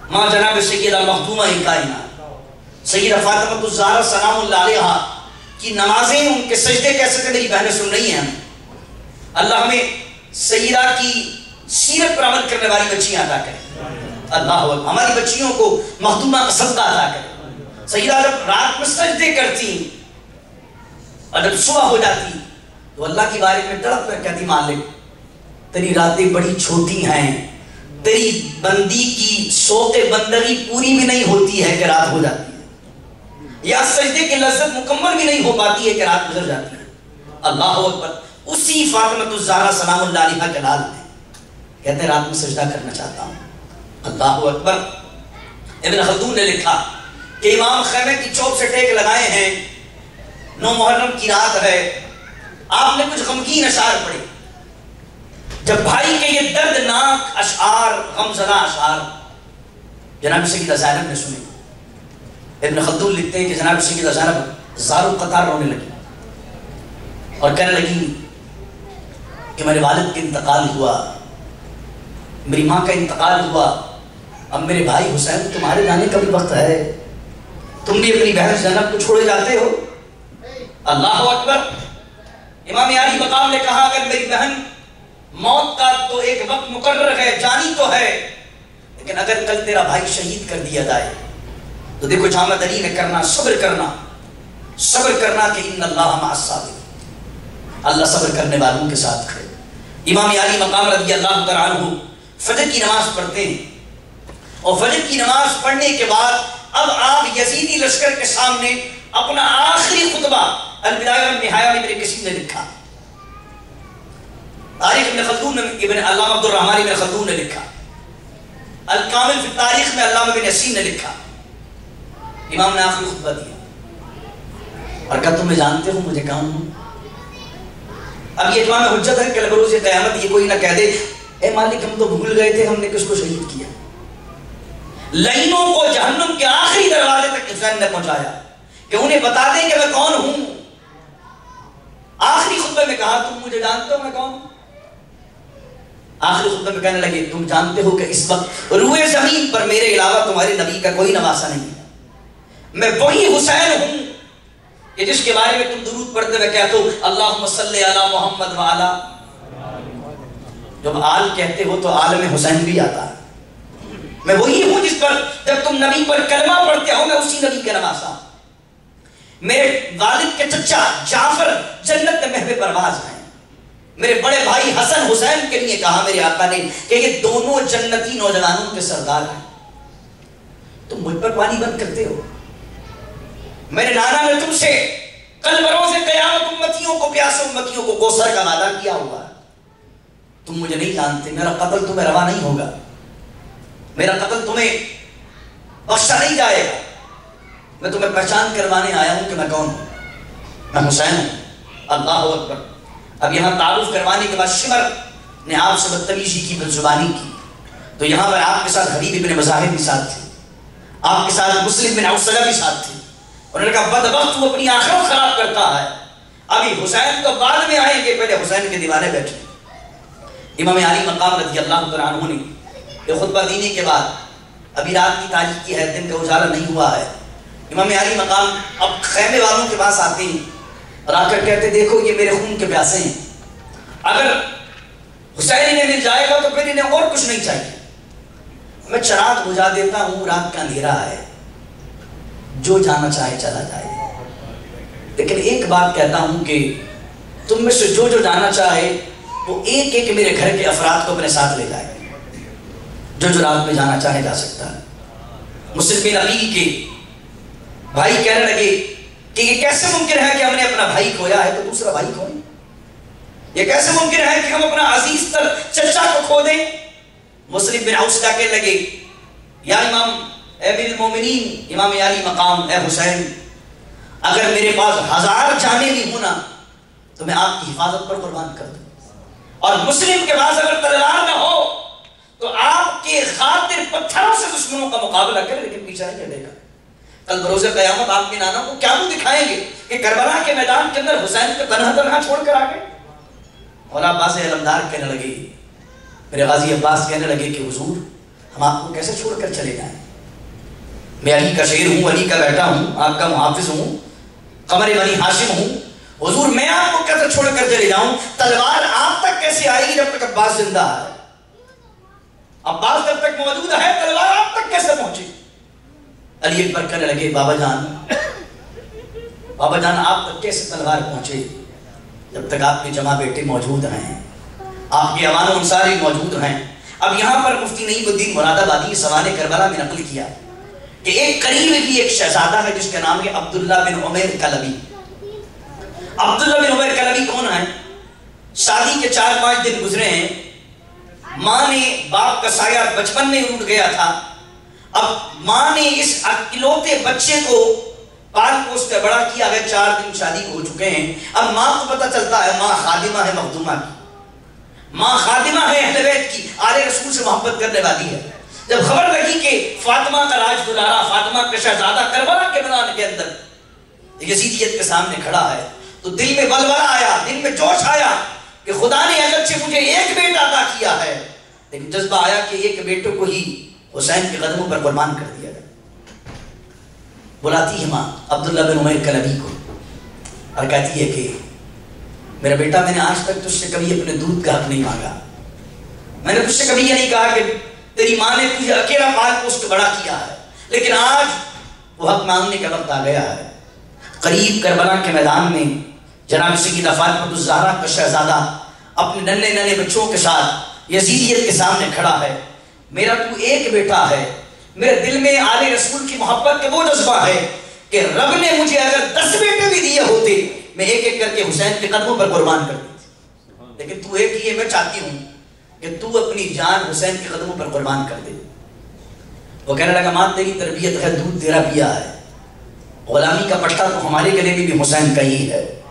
ماں جناب سیدہ مخدومہ کائنات سیدہ فاطمہ الزہرا سلام اللہ علیہ کی نمازیں ان کے سجدے کیسے کہ میری بہنیں سن رہی ہیں اللہ ہمیں سیدہ کی سیرت پر عمل کرنے والی بچیاں عطا کرے۔ اللہ اکبر۔ ہماری بچیوں کو مخدومہ کا صدقہ عطا کرے۔ سیدہ جب رات میں سجدے کرتی، اور جب صبح ہو جاتی، تو اللہ کی بارے میں تڑپ کر کہتی، مالک، تیری راتیں بڑی چھوٹی ہیں۔ تیری بندی کی سوق بندگی پوری بھی نہیں ہوتی ہے کہ رات ہو جاتی۔ ہے یا سجدے کی لذت مکمل بھی نہیں ہو پاتی ہے کہ رات گزر جاتی ہے۔ اللہ اکبر۔ اسی فاطمت الزہرا سلام اللہ علیہ کے لال میں کہتے ہیں، رات میں سجدہ کرنا چاہتا ہوں۔ اللہ اکبر۔ ابن خلدون نے لکھا کہ امام خیمے کی چوک سے ٹیک لگائے ہیں۔ نو محرم کی رات ہے۔ آپ نے کچھ غمگین اشعار پڑھے۔ جب بھائی کے یہ دردناک اشعار، غمزدہ اشعار جناب سیدہ زینب نے سنے۔ ابن خلدون لکھتے ہیں کہ جناب سیدہ زینب زارو قطار رونے لگی اور کہنے لگی کہ میرے والد کا انتقال ہوا، میری ماں کا انتقال ہوا، اب میرے بھائی حسین تمہارے جانے کا بھی وقت ہے۔ تم بھی اپنی بہن زینب کو چھوڑے جاتے ہو۔ اللہ اکبر۔ امام علی مقام نے کہا، اگر میری بہن موت کا تو ایک وقت مقرر ہے، جانی تو ہے، لیکن اگر کل تیرا بھائی شہید کر دیا جائے تو دیکھو جامع علی نے کرنا، صبر کرنا صبر کرنا کہ ان اللہ مع الصابرین۔ اللہ صبر کرنے والوں کے ساتھ کھڑے۔ امام علی مقام رضی اللہ تعالیٰ عنہ فجر کی نماز پڑھتے ہیں۔ اور فجر کی نماز پڑھنے کے بعد اب آپ یزیدی لشکر کے سامنے اپنا آخری خطبہ البدایہ والنہایہ میں میرے کسی نے لکھا۔ تاریخ ابن خلدون نے ابن علامہ عبد الرحمن ابن خلدون نے لکھا۔ الکامل فی تاریخ میں علامہ بن یسین نے لکھا۔ امام نے آخری خطبہ دیا اور کہا تمہیں جانتے ہو مجھے کون ہوں اب یہ اتمام حجت ہے کہ بروز قیامت یہ کوئی نہ کہہ دے، اے مالک ہم تو بھول گئے تھے ہم نے کس کو شہید کیا۔ لائنوں کو جہنم کے آخری دروازے تک حسین نے پہنچایا کہ انہیں بتا دیں کہ میں کون ہوں۔ آخری خطبے میں کہا، تم مجھے جانتے ہو میں کون ہوں؟ آخری خطبے میں کہنے لگے، تم جانتے ہو کہ اس وقت روئے زمین پر میرے علاوہ تمہارے نبی کا کوئی نواسا نہیں۔ ہے میں وہی حسین ہوں کہ جس کے بارے میں تم درود پڑھتے ہوئے کہتے ہو، اللہم صلی علی محمد وعلا۔ جب آل کہتے ہو تو عالم حسین بھی آتا ہے۔ میں وہی ہوں جس پر جب تم نبی پر کلمہ پڑھتے ہو، میں اسی نبی کا نواسا میرے والد کے چچا جعفر جنت میں محو پرواز ہیں۔ میرے بڑے بھائی حسن حسین کے لیے کہا میرے آقا نے کہ یہ دونوں جنتی نوجوانوں کے سردار ہیں۔ تم مجھ پر پانی بند کرتے ہو۔ میرے نانا نے تم سے کل بروز قیامت امتیوں کو پیاس امتیوں کو کوسر کا وعدہ کیا ہوا۔ تم مجھے نہیں جانتے، میرا قتل تمہیں روا نہیں ہوگا۔ میرا قتل تمہیں بخشا نہیں جائے گا۔ میں تمہیں پہچان کروانے آیا ہوں کہ میں کون ہوں۔ میں حسین ہوں۔ اللہ اکبر۔ اب یہاں تعارف کروانے کے بعد شمر نے آپ سے بدتمیزی کی، بدزبانی کی۔ تو یہاں پر آپ کے ساتھ حبیب ابن مظاہر بھی ساتھ تھے۔ آپ کے ساتھ مسلم بن عوصلہ بھی ساتھ تھے۔ انہوں نے کہا بدبخت وہ اپنی آخرت خراب کرتا ہے۔ ابھی حسین تو بعد میں آئیں گے، پہلے حسین کے دیوانے بیٹھے امام علی مقام رضی اللہ تعالیٰ عنہ نے یہ خطبہ دینے کے بعد ابھی رات کی تاریخ کی ہے، دن کا اجالا نہیں ہوا ہے۔ امام علی مقام اب خیمے والوں کے پاس آتے ہیں۔ اور آ کر کہتے، دیکھو، یہ میرے خون کے پیاسے ہیں۔ اگر حسین انہیں مل جائے گا تو پھر انہیں اور کچھ نہیں چاہیے۔ میں چراغ بجھا دیتا ہوں، رات کا اندھیرا ہے۔ جو جانا چاہے چلا جائے۔ لیکن ایک بات کہتا ہوں کہ تم میں سے جو جو جانا چاہے، وہ ایک ایک میرے گھر کے افراد کو اپنے ساتھ لے جائے۔ جو جو رات میں جانا چاہے جا سکتا ہے۔ مسلم نبی کے بھائی کہنے لگے کہ یہ کیسے ممکن ہے کہ ہم نے اپنا بھائی کھویا ہے تو دوسرا بھائی کھوئے یہ کیسے ممکن ہے کہ ہم اپنا عزیز تر چچا کو کھو دیں؟ مسلم بن عوس کا کہنے لگے، یا امام اے بالمومنین امام علی مقام، اے حسین، اگر میرے پاس ہزار جانے بھی ہونا، تو میں آپ کی حفاظت پر قربان کر دوں۔ اور مسلم کے پاس اگر تلوار نہ ہو، تو آپ کے خاطر پتھروں سے دشمنوں کا مقابلہ کرے لیکن پیچھا نہیں چلے گا۔ کل بروز قیامت آپ کے نانا کو کیا وہ دکھائیں گے کہ کربلا کے میدان کے اندر حسین کو تنہا تنہا چھوڑ کر آگے اور عباس علمدار کہنے لگے، میرے غازی عباس کہنے لگے کہ حضور، ہم آپ کو کیسے چھوڑ کر چلے جائیں؟ میں علی کا شیر ہوں، علی کا بیٹا ہوں، آپ کا محافظ ہوں، قمر بنی ہاشم ہوں۔ حضور، میں آپ کو کیسے چھوڑ کر چلے جاؤں، تلوار آپ تک کیسے آئے گی جب تک عباس زندہ ہے؟ عباس جب تک موجود ہے، تلوار آپ تک کیسے پہنچی علی اکبر کہنے لگے، بابا جان بابا جان، آپ تک کیسے تلوار پہنچے؟ جب تک آپ کے جمع بیٹے موجود ہیں، آپ کے امان و انصاری موجود ہیں۔ اب یہاں پر مفتی نعیم الدین مراد آبادی سوال کربلا میں نقل کیا۔ کہ ایک قریب کی ایک شہزادہ ہے جس کا نام ہے عبداللہ بن عمیر کلبی۔ عبداللہ بن عمیر کلبی کون ہے شادی کے چار پانچ دن گزرے ہیں۔ ماں نے باپ کا سایہ بچپن میں اٹھ گیا تھا۔ اب ماں نے اس اکلوتے بچے کو پال پوس کر بڑا کیا ہے۔ چار دن شادی ہو چکے ہیں۔ اب ماں کو پتہ چلتا ہے ماں خادمہ ہے مخدومہ کی۔ ماں خادمہ ہے اہل بیت کی۔ آل رسول سے محبت کرنے والی ہے۔ جب خبر لگی کہ فاطمہ کا راج دلارا فاطمہ کا شہزادہ کربلا کے میدان کے اندر یزیدیت کے سامنے کھڑا ہے، تو دل میں بلبلا آیا، دل میں جوش آیا کہ خدا نے اگرچہ مجھے ایک بیٹا عطا کیا ہے۔ لیکن جذبہ آیا کہ ایک بیٹوں کو ہی حسین کے قدموں پر قربان کر دیا گیا۔ بلاتی ہے ماں عبداللہ بن عمیر کلبی کو اور کہتی ہے کہ میرا بیٹا، میں نے آج تک تجھ سے کبھی اپنے دودھ کا حق نہیں مانگا۔ میں نے تجھ سے کبھی یہ نہیں کہا کہ تیری ماں نے تجھے اکیلا پال پوسٹ بڑا کیا ہے، لیکن آج وہ حق مانگنے کا وقت آ گیا ہے۔ قریب کربلا کے میدان میں جناب سیدہ فاطمہ الزہرا کا شہزادہ اپنے ننے ننے بچوں کے ساتھ یزیدیت کے سامنے کھڑا ہے۔ میرا تو ایک بیٹا ہے، میرے دل میں آل رسول کی محبت کے وہ جذبہ ہے کہ رب نے مجھے اگر دس بیٹے بھی دیے ہوتے، میں ایک ایک کر کے حسین کے قدموں پر قربان کر دیتی۔ لیکن تو ایک ہی ہے، میں چاہتی ہوں کہ تو اپنی جان حسین کے قدموں پر قربان کر دے۔ وہ کہنے لگا ماں تیری تربیت ہے، دودھ تیرا پیا ہے۔ غلامی کا پٹا تو ہمارے گلے میں بھی حسین کا ہی ہے۔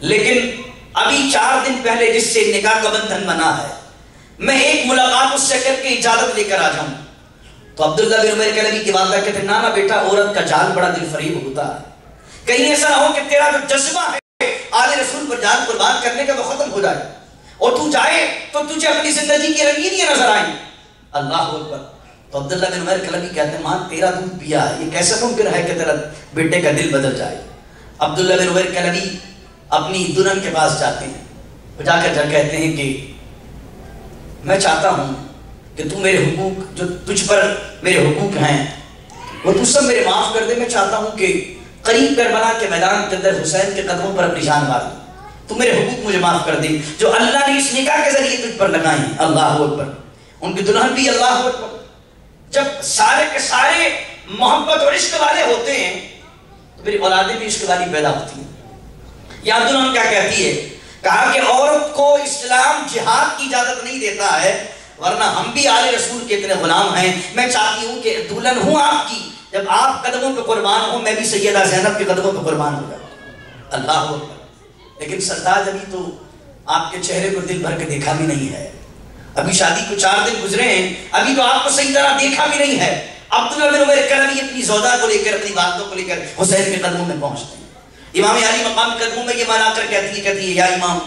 لیکن ابھی چار دن پہلے جس سے نکاح کا بندھن بنا ہے، میں ایک ملاقات اس سے کر کے اجازت لے کر آ جاؤں۔ تو عبداللہ بن عمر کے نبی کی والدہ کہتے ہیں، نانا بیٹا، عورت کا جال بڑا دل فریب ہوتا ہے۔ کہیں ایسا نہ ہو کہ تیرا جو جذبہ ہے، آل رسول پر جان قربان کرنے کا وہ ختم ہو جائے۔ اور تو جائے تو تجھے اپنی زندگی کی رنگینیاں نظر آئیں۔ اللہ اکبر۔ تو عبداللہ بن عمر کے کہتے ہیں، ماں، تیرا دودھ پیا یہ کیسے ممکن ہے کہ تیرا بیٹے کا دل بدل جائے؟ عبداللہ بن عمر کے نبی اپنی دلہن کے پاس جاتے ہیں۔ وہ جا کر جا کہتے ہیں کہ، میں چاہتا ہوں کہ تو میرے حقوق، جو تجھ پر میرے حقوق ہیں، وہ تو سب میرے معاف کر دے۔ میں چاہتا ہوں کہ قریب کربلا کے میدان کے اندر حسین کے قدموں پر اپنی جان مار تو میرے حقوق مجھے معاف کر دے۔ جو اللہ نے اس نکاح کے ذریعے تجھ پر لگائیں اللہ اکبر۔ ان کی دلہن بھی اللہ اکبر۔ جب سارے کے سارے محبت اور عشق والے ہوتے ہیں، تو میری اولادیں بھی عشق والی پیدا ہوتی ہیں۔ یا دلہن کیا کہتی ہے؟ کہا کہ عورت کو اسلام جہاد کی اجازت نہیں دیتا ہے، ورنہ ہم بھی آل رسول کے اتنے غلام ہیں۔ میں چاہتی ہوں کہ دلہن ہوں آپ کی۔ جب آپ قدموں پہ قربان ہوں، میں بھی سیدہ زینب کے قدموں پہ قربان ہو جاؤں اللہ اکبر۔ لیکن سردار ابھی تو آپ کے چہرے کو دل بھر کے دیکھا بھی نہیں ہے۔ ابھی شادی کو چار دن گزرے ہیں، ابھی تو آپ کو صحیح طرح دیکھا بھی نہیں ہے۔ عبداللہ بن عمر کرمی اپنی زودا کو لے کر، اپنی باتوں کو لے کر حسین کے قدموں میں پہنچتے ہیں۔ امام علی مقام قدموں میں یہ مانا کر کہتی ہے کہتی ہے، یا امام،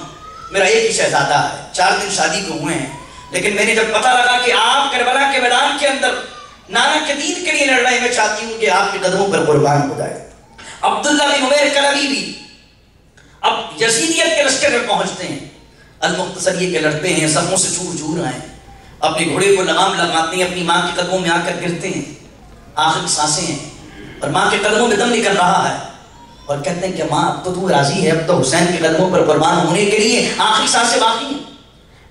میرا ایک ہی شہزادہ ہے، چار دن شادی کو ہوئے ہیں۔ لیکن میں نے جب پتہ لگا کہ آپ کربلا کے میدان کے اندر نانا کے دین کے لیے لڑ رہے ہیں میں چاہتی ہوں کہ آپ کے قدموں پر قربان ہو جائے۔ عبداللہ بن عمر کرمی بھی اب یزیدیت کے لشکر میں پہنچتے ہیں۔ المختصر یہ کہ لڑتے ہیں، سبوں سے چور چور آئے۔ اپنے گھوڑے کو لگام لگاتے ہیں، اپنی ماں کے قدموں میں آ کر گرتے ہیں۔ آخر سانسیں ہیں۔ اور ماں کے قدموں میں دم نکل رہا ہے۔ اور کہتے ہیں کہ ماں، اب تو تو راضی ہے، اب تو حسین کے قدموں پر قربان ہونے کے لیے آخری سانسیں باقی ہیں۔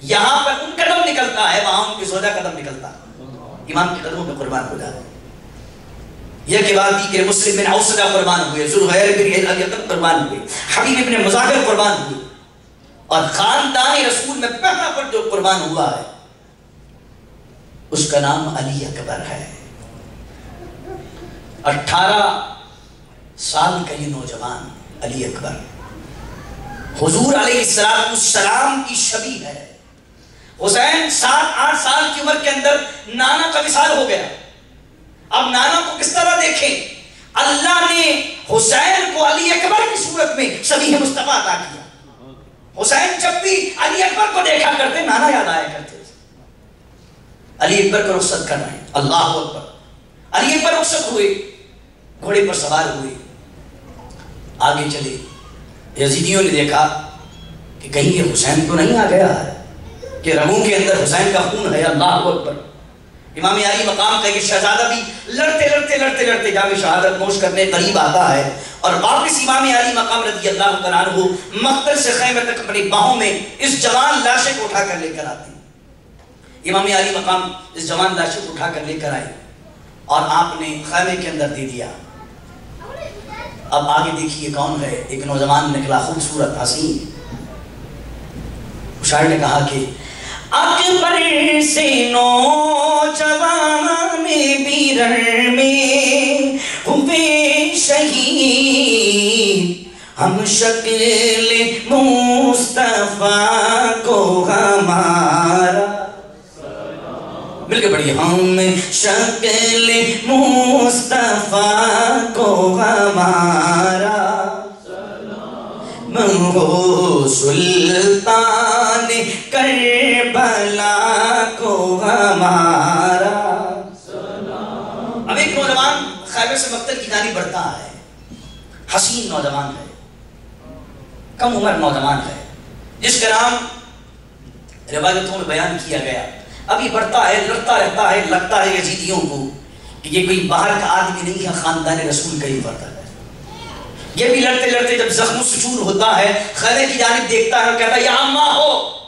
یہاں پر ان قدم نکلتا ہے، وہاں ان کی سودا قدم نکلتا ہے۔ امام کے قدموں پہ قربان ہو جاتے یہ کے بعد کہ مسلم بن اوسدہ قربان ہوئے زلغیر بن الیقب قربان ہوئے، حبیب ابن مزاکر قربان ہوئے، اور خاندان رسول میں پہلا پر جو قربان ہوا ہے، اس کا نام علی اکبر ہے۔ اٹھارہ سال کا یہ نوجوان علی اکبر، حضور علیہ السلام کی شبی ہے۔ حسین سات آٹھ سال کی عمر کے اندر نانا کا مثال ہو گیا۔ اب نانا کو کس طرح دیکھیں؟ اللہ نے حسین کو علی اکبر کی صورت میں سبھی مصطفیٰ عطا کیا۔ حسین جب بھی علی اکبر کو دیکھا کرتے، نانا یاد آیا کرتے۔ علی اکبر کو رخصت کر رہے ہیں اللہ اکبر۔ علی اکبر رخصت ہوئے، گھوڑے پر سوار ہوئے۔ آگے چلے۔ یزیدیوں نے دیکھا کہ کہیں یہ حسین تو نہیں آ گیا ہے کہ رگوں کے اندر حسین کا خون ہے۔ اللہ اکبر۔ امام علی مقام کا یہ شہزادہ بھی لڑتے لڑتے لڑتے لڑتے جامع شہادت نوش کرنے قریب آتا ہے اور واپس امام علی مقام رضی اللہ تعالیٰ عنہ مقتل سے خیمہ تک اپنی باہوں میں اس جوان لاشے کو اٹھا کر لے کر آتے ہیں۔ امام علی مقام اس جوان لاشے کو اٹھا کر لے کر آئے اور آپ نے خیمے کے اندر دے دیا۔ اب آگے دیکھیے کون ہے؟ ایک نوجوان نکلا، خوبصورت حسین۔ شاعر نے کہا کہ اکبر سے نوجوان بیرن میں ہوئے شہید۔ ہم شکل مصطفیٰ کو ہمارا۔ مل کے پڑھیے ہم شکل مصطفیٰ کو ہمارا۔ منگو سلطان کربلا کو ہمارا۔ اب ایک نوجوان خیبر سے مقتل کی جانب بڑھتا ہے۔ حسین نوجوان ہے۔ کم عمر نوجوان ہے۔ جس کا نام روایتوں میں بیان کیا گیا۔ ابھی بڑھتا ہے، لڑتا رہتا ہے، لگتا ہے یزیدیوں کو کہ یہ کوئی باہر کا آدمی نہیں ہے، خاندان رسول کا ہی پڑتا ہے۔ یہ بھی لڑتے لڑتے جب زخم سچور ہوتا ہے خیرے کی جانب دیکھتا ہے اور کہتا ہے، یا اماں ہو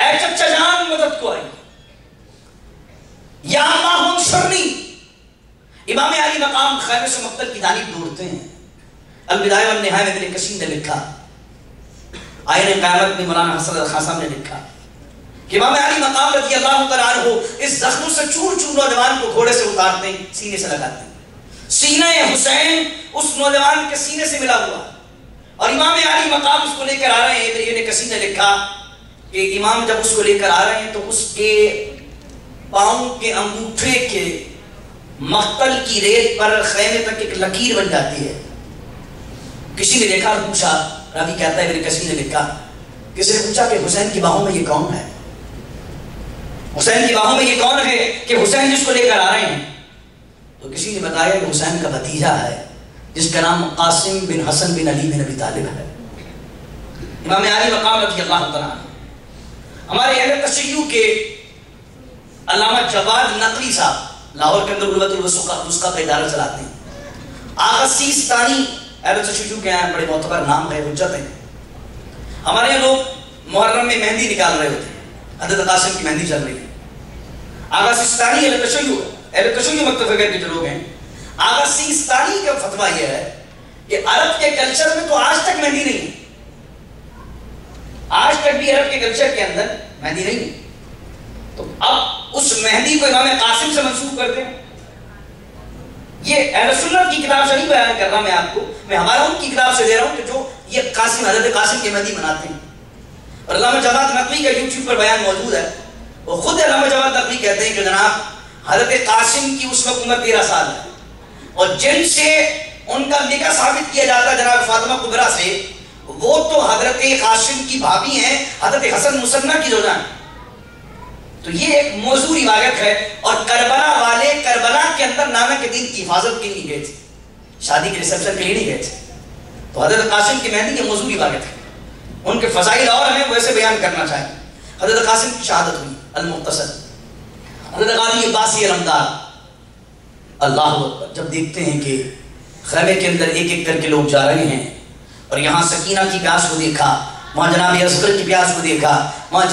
اے چچا جان مدد کو آئی۔ یا اماں ہو امام علی مقام خیمے سے مقتل کی جانب دوڑتے ہیں۔ البدایہ والنہایہ میں ابن کثیر نے لکھا۔ آئین قیامت میں مولانا حسن الخان صاحب نے لکھا۔ کہ امام علی مقام رضی اللہ تعالیٰ عنہ اس زخموں سے چور چور نوجوان کو گھوڑے سے اتارتے ہیں، سینے سے لگاتے ہیں۔ سینہ حسین اس نوجوان کے سینے سے ملا ہوا۔ اور امام علی مقام اس کو لے کر آ رہے ہیں ابن کثیر نے لکھا کہ امام جب اس کو لے کر آ رہے ہیں تو اس کے پاؤں کے انگوٹھے کے مقتل کی ریت پر خیمے تک ایک لکیر بن جاتی ہے۔ کسی نے دیکھا اور پوچھا، راوی کہتا ہے ابن کثیر نے لکھا کسی نے پوچھا کہ حسین کی باہوں میں یہ کون ہے؟ حسین کی باہوں میں یہ کون ہے کہ حسین جس کو لے کر آ رہے ہیں؟ تو کسی نے بتایا کہ حسین کا بھتیجا ہے، جس کا نام قاسم بن حسن بن علی بن ابی طالب ہے۔ امام علی مقام رضی اللہ تعالیٰ ہمارے اہل تشیع کے علامہ جواد نقوی صاحب لاہور کے اندر غربت الوسقہ کا ادارہ چلاتے ہیں۔ آغا سیستانی اہل تشیع کے ہیں، بڑے معتبر نام ہے حجت ہیں۔ ہمارے یہاں لوگ محرم میں مہندی نکال رہے ہوتے ہیں۔ حضرت قاسم کی مہندی چل رہی ہے۔ آغا سیستانی اہل تشیع اہل تشیع مکتب کے جو لوگ ہیں، آغا سیستانی کا فتوہ یہ ہے کہ عرب کے کلچر میں تو آج تک مہندی نہیں ہے۔ آج تک بھی عرب کے کلچر کے اندر مہندی نہیں ہے۔ تو اب اس مہندی کو امام قاسم سے منسوخ کرتے ہیں۔ یہ اہل سنت کی کتاب سے نہیں بیان کر رہا میں آپ کو۔ میں ہمارا ان کی کتاب سے دے رہا ہوں کہ جو یہ قاسم، حضرت قاسم کی مہندی مناتے ہیں۔ اور علامہ جواد نقوی کا یوٹیوب پر بیان موجود ہے۔ وہ خود علامہ جواد نقوی کہتے ہیں کہ جناب، حضرت قاسم کی اس وقت عمر تیرہ سال ہے۔ اور جن سے ان کا نکاح ثابت کیا جاتا ہے جناب فاطمہ کبرا سے وہ تو حضرت قاسم کی بھابی ہیں، حضرت حسن مسنہ کی زوجہ تو یہ ایک موضوع روایت ہے اور کربلا والے کربلا کے اندر نانک دین کی حفاظت کے لیے گئے تھے۔ شادی کے ریسپشن کے لیے نہیں گئے تھے۔ تو حضرت قاسم کی مہندی یہ موضوع روایت ہے۔ ان کے فضائل اور ہیں ویسے بیان کرنا چاہیں۔ حضرت قاسم کی شہادت ہوئی المختصر حضرت غازی عباسی علمدار۔ اللہ اکبر، جب دیکھتے ہیں کہ خیمے کے اندر ایک ایک کر کے لوگ جا رہے ہیں اور یہاں سکینہ کی پیاس کو دیکھا وہاں جناب اصغر کی پیاس کو دیکھا وہاں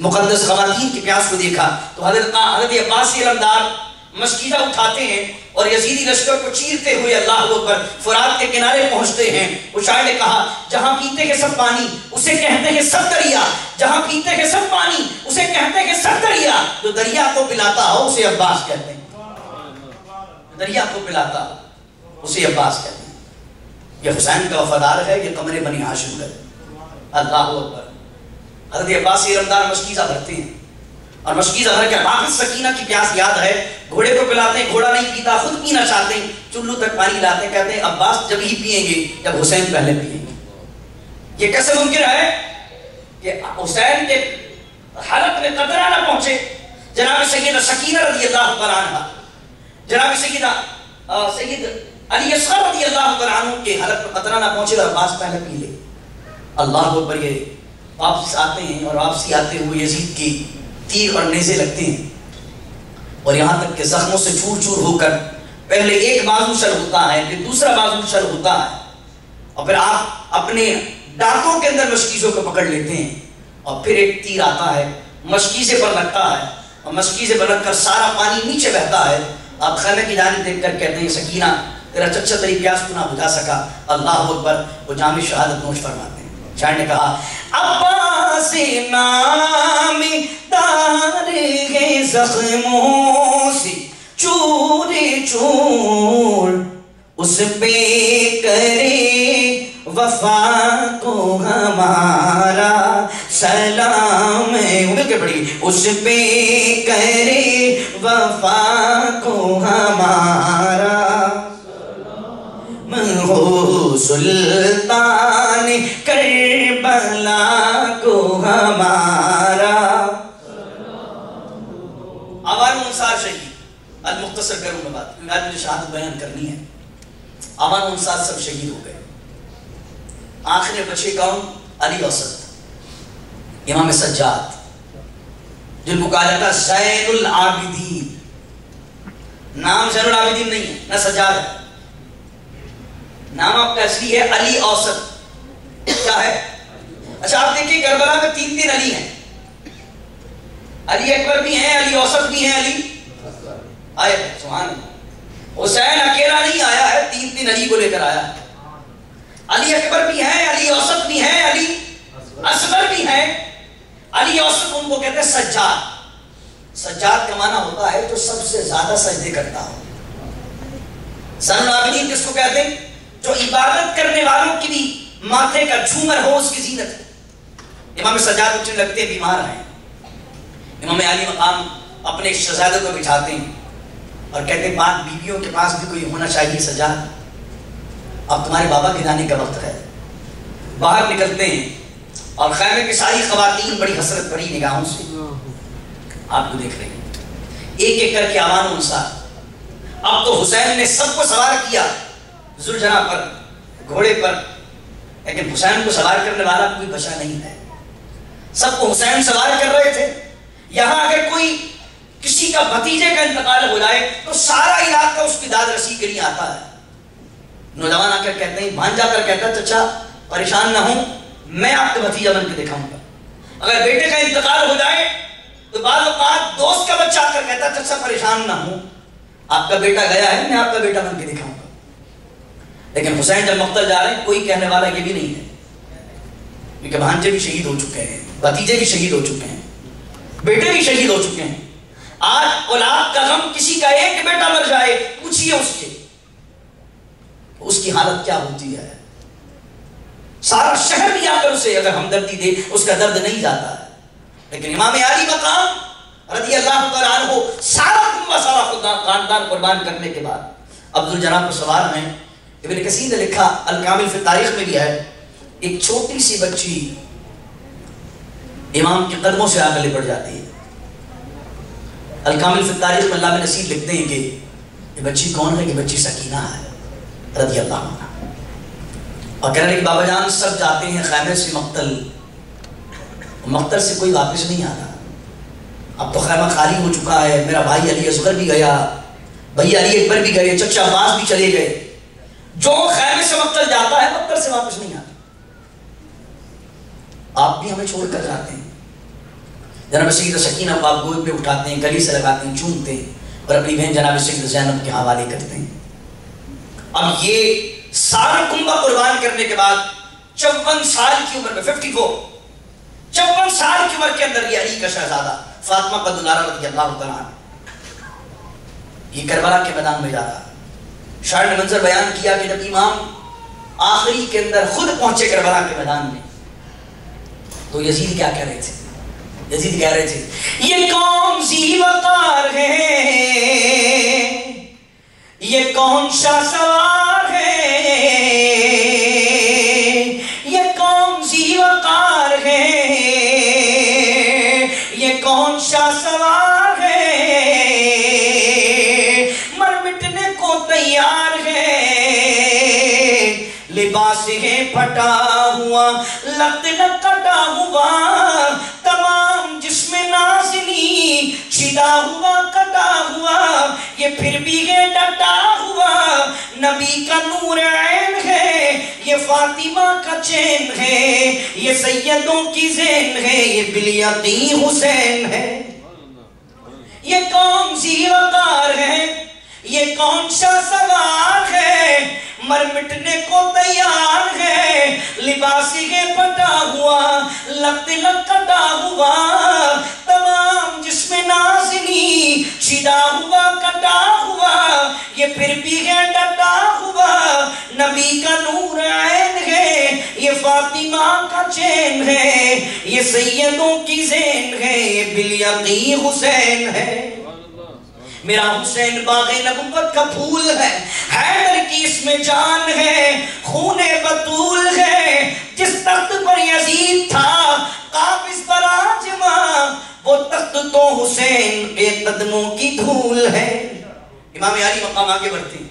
مقدس خواتین کی پیاس کو دیکھا۔ تو حضرت حضرت عباسی علمدار مسکیدہ اٹھاتے ہیں اور یزیدی لشکر کو چیرتے ہوئے اللہ اکبر فرات کے کنارے پہنچتے ہیں۔ وہ نے کہا، جہاں پیتے ہیں سب پانی، اسے کہتے ہیں سب دریا۔ جہاں پیتے ہیں سب پانی، اسے کہتے ہیں سب دریا۔ جو دریا کو پلاتا ہو، اسے عباس کہتے ہیں۔ دریا کو پلاتا ہو، اسے عباس کہتے ہیں۔ یہ حسین کا وفادار ہے یہ قمر بنی ہاشم ہے۔ اللہ اکبر۔ حضرت عباسی رمضان مشکیزہ بھرتے ہیں۔ اور مشکیزہ بھر کے راحت سکینہ کی پیاس یاد ہے۔ گھوڑے کو پلاتے ہیں، گھوڑا نہیں پیتا، خود پینا چاہتے ہیں۔ چلو تک پانی لاتے ہیں، کہتے ہیں، عباس جب ہی پیئیں گے، جب حسین پہلے پیئیں گے۔ یہ کیسے ممکن ہے کہ حسین کے حلق میں قطرہ نہ پہنچے؟ جناب سیدہ سکینہ رضی اللہ عنہ۔ جناب سیدہ سید علی اصغر رضی اللہ تعالیٰ عنہ کے حلق میں قطرہ نہ پہنچے اور عباس پہلے پی لے۔ اللہ اکبر یہ واپس آتے ہیں اور واپسی آتے ہوئے یزید کی تیر اور نیزے لگتے ہیں۔ اور یہاں تک کہ زخموں سے چور چور ہو کر پہلے ایک بازو شل ہوتا ہے، پھر دوسرا بازو شل ہوتا ہے۔ اور پھر آپ اپنے دانتوں کے اندر مشکیزوں کو پکڑ لیتے ہیں۔ اور پھر ایک تیر آتا ہے، مشکیزے پر لگتا ہے۔ اور مشکیزے پر لگ کر سارا پانی نیچے بہتا ہے۔ آپ خیمے کی جانب دیکھ کر کہتے ہیں، سکینہ تیرا چچا تری پیاس کو نہ بجھا سکا۔ اللہ اکبر۔ وہ جامع شہادت نوش فرماتے ہیں۔ شاعر نے کہا عباس نام دار ہے زخموں سے چور چور اس پہ کرے وفا کو ہمارا سلام مل کے پڑھی۔ اس پہ کرے وفا کو ہمارا ہو سلطان کربلا کو ہمارا۔ آوان انصار شہید۔ المختصر کروں میں بات۔ آج مجھے شہادت بیان کرنی ہے۔ آوان انصار سب شہید ہو گئے۔ آخر بچے کون؟ علی اوسط۔ امام سجاد۔ جن کو کہا جاتا زین العابدین نام زین العابدین نہیں ہے، نہ سجاد ہے۔ نام آپ کا اصلی ہے علی اوسط۔ کیا ہے؟ اچھا آپ دیکھیے کربلا میں تین تین علی ہیں۔ علی اکبر بھی ہیں، علی اوسط بھی ہیں، علی۔ آئے، سبحان حسین اکیلا نہیں آیا ہے، تین تین علی کو لے کر آیا۔ علی اکبر بھی ہیں، علی اوسط بھی ہیں، علی اصغر بھی ہیں۔ علی اوسط ان کو کہتے ہیں سجاد۔ سجاد کا معنی ہوتا ہے جو سب سے زیادہ سجدے کرتا ہو۔ سن العابدین کس کو کہتے ہیں؟ جو عبادت کرنے والوں کی بھی ماتھے کا جھومر ہو، اس کی زینت ہے۔ امام سجاد اچھے لگتے ہیں بیمار ہیں۔ امام علی مقام اپنے شہزادے کو بٹھاتے ہیں اور کہتے ہیں، بعد بیویوں کے پاس بھی کوئی ہونا چاہیے سجاد۔ اب تمہارے بابا کے جانے کا وقت ہے۔ باہر نکلتے ہیں اور خیمے کی ساری خواتین بڑی حسرت بڑی نگاہوں سے۔ آپ کو دیکھ رہے ہیں۔ ایک ایک کر کے امان انسا اب تو حسین نے سب کو سوار کیا۔ زلجنا پر، گھوڑے پر، لیکن حسین کو سوار کرنے والا کوئی بچا نہیں ہے۔ سب کو حسین سوار کر رہے تھے۔ یہاں اگر کوئی کسی کا بھتیجے کا انتقال ہو جائے، تو سارا علاقہ اس کی داد رسی کے لیے آتا ہے۔ نوجوان آ کر کہتے ہیں بھان جا کر کہتا ہے، چچا، پریشان نہ ہوں، میں آپ کے بھتیجا بن کے دکھاؤں گا۔ اگر بیٹے کا انتقال ہو جائے، تو بعض اوقات دوست کا بچہ آ کر کہتا ہے، چچا، پریشان نہ ہوں۔ آپ کا بیٹا گیا ہے، میں آپ کا بیٹا بن کے دکھاؤں گا۔ لیکن حسین جب مقتل جا رہے ہیں، کوئی کہنے والا یہ بھی نہیں ہے۔ کیونکہ بھانجے بھی شہید ہو چکے ہیں، بھتیجے بھی شہید ہو چکے ہیں، بیٹے بھی شہید ہو چکے ہیں۔ آج اولاد کا غم کسی کا ایک بیٹا مر جائے، پوچھئے اس کے، اس کی حالت کیا ہوتی ہے؟ سارا شہر بھی آ کر اسے اگر ہمدردی دے، اس کا درد نہیں جاتا۔ ہے لیکن امام علی مقام رضی اللہ تعالیٰ عنہ سارا کنبہ سارا خاندان قربان کرنے کے بعد عبد الجناب کو سوال میں ابن کثیر نے لکھا، الکامل فی تاریخ میں بھی ہے، ایک چھوٹی سی بچی امام کے قدموں سے آگے لپٹ جاتی ہے۔ الکامل فی تاریخ میں اللہ میں نصیر لکھتے ہیں کہ یہ بچی کون ہے؟ یہ بچی سکینہ ہے، رضی اللہ عنہ۔ اور کہہ رہے کہ بابا جان، سب جاتے ہیں خیمے سے مقتل۔ مقتل سے کوئی واپس نہیں آتا۔ اب تو خیمہ خالی ہو چکا ہے، میرا بھائی علی اصغر بھی گیا بھائی علی اکبر بھی گئے، چچا عباس بھی چلے گئے۔ جو خیمے سے مقتل جاتا ہے مقتل سے واپس نہیں آتا۔ آپ بھی ہمیں چھوڑ کر جاتے ہیں۔ جناب سید سکینہ کو آپ گود پہ اٹھاتے ہیں، گلی سے لگاتے ہیں، چومتے ہیں، اور اپنی بہن جناب سید زینب کے حوالے کرتے ہیں۔ اب یہ سارا کنبہ قربان کرنے کے بعد چون سال کی عمر میں ففٹی فور چون سال کی عمر کے اندر یہ علی کا شہزادہ فاطمہ قد رضی اللہ تعالیٰ یہ کربلا کے میدان میں جاتا۔ شاعر نے منظر بیان کیا کہ جب امام آخری کے اندر خود پہنچے کربلا کے میدان میں، تو یزید کیا کہہ رہے تھے؟ یزید کہہ رہے تھے، یہ کون سی وقار ہے، یہ کون سا سوار ہے، یہ کون سی وقار ہے، یہ کون سا سوار لباس ہے پھٹا ہوا، لت کٹا ہوا، تمام جسم نازنی چھڑا ہوا، کٹا ہوا، یہ پھر بھی ہے ڈٹا ہوا۔ نبی کا نور عین ہے، یہ فاطمہ کا چین ہے، یہ سیدوں کی زین ہے، یہ بلیاتی حسین ہے۔ یہ کون سی وقار ہے؟ مر مٹنے کو تیار ہے۔ لباسی کے پٹا ہوا لگت لکٹا ہوا۔ تمام جسم نازنی چھڑا ہوا، کٹا ہوا۔ یہ پھر بھی ہے ڈٹا ہوا۔ نبی کا نور عین ہے، یہ فاطمہ کا چین ہے۔ یہ سیدوں کی زین ہے، یہ بلیقی حسین ہے۔ میرا حسین باغ نبوت کا پھول ہے، حیدر کی اس میں جان ہے، خون بطول ہے۔ جس تخت پر یزید تھا، قابض پر آجما وہ تخت تو حسین کے قدموں کی دھول ہے۔ امام علی مقام آگے بڑھتے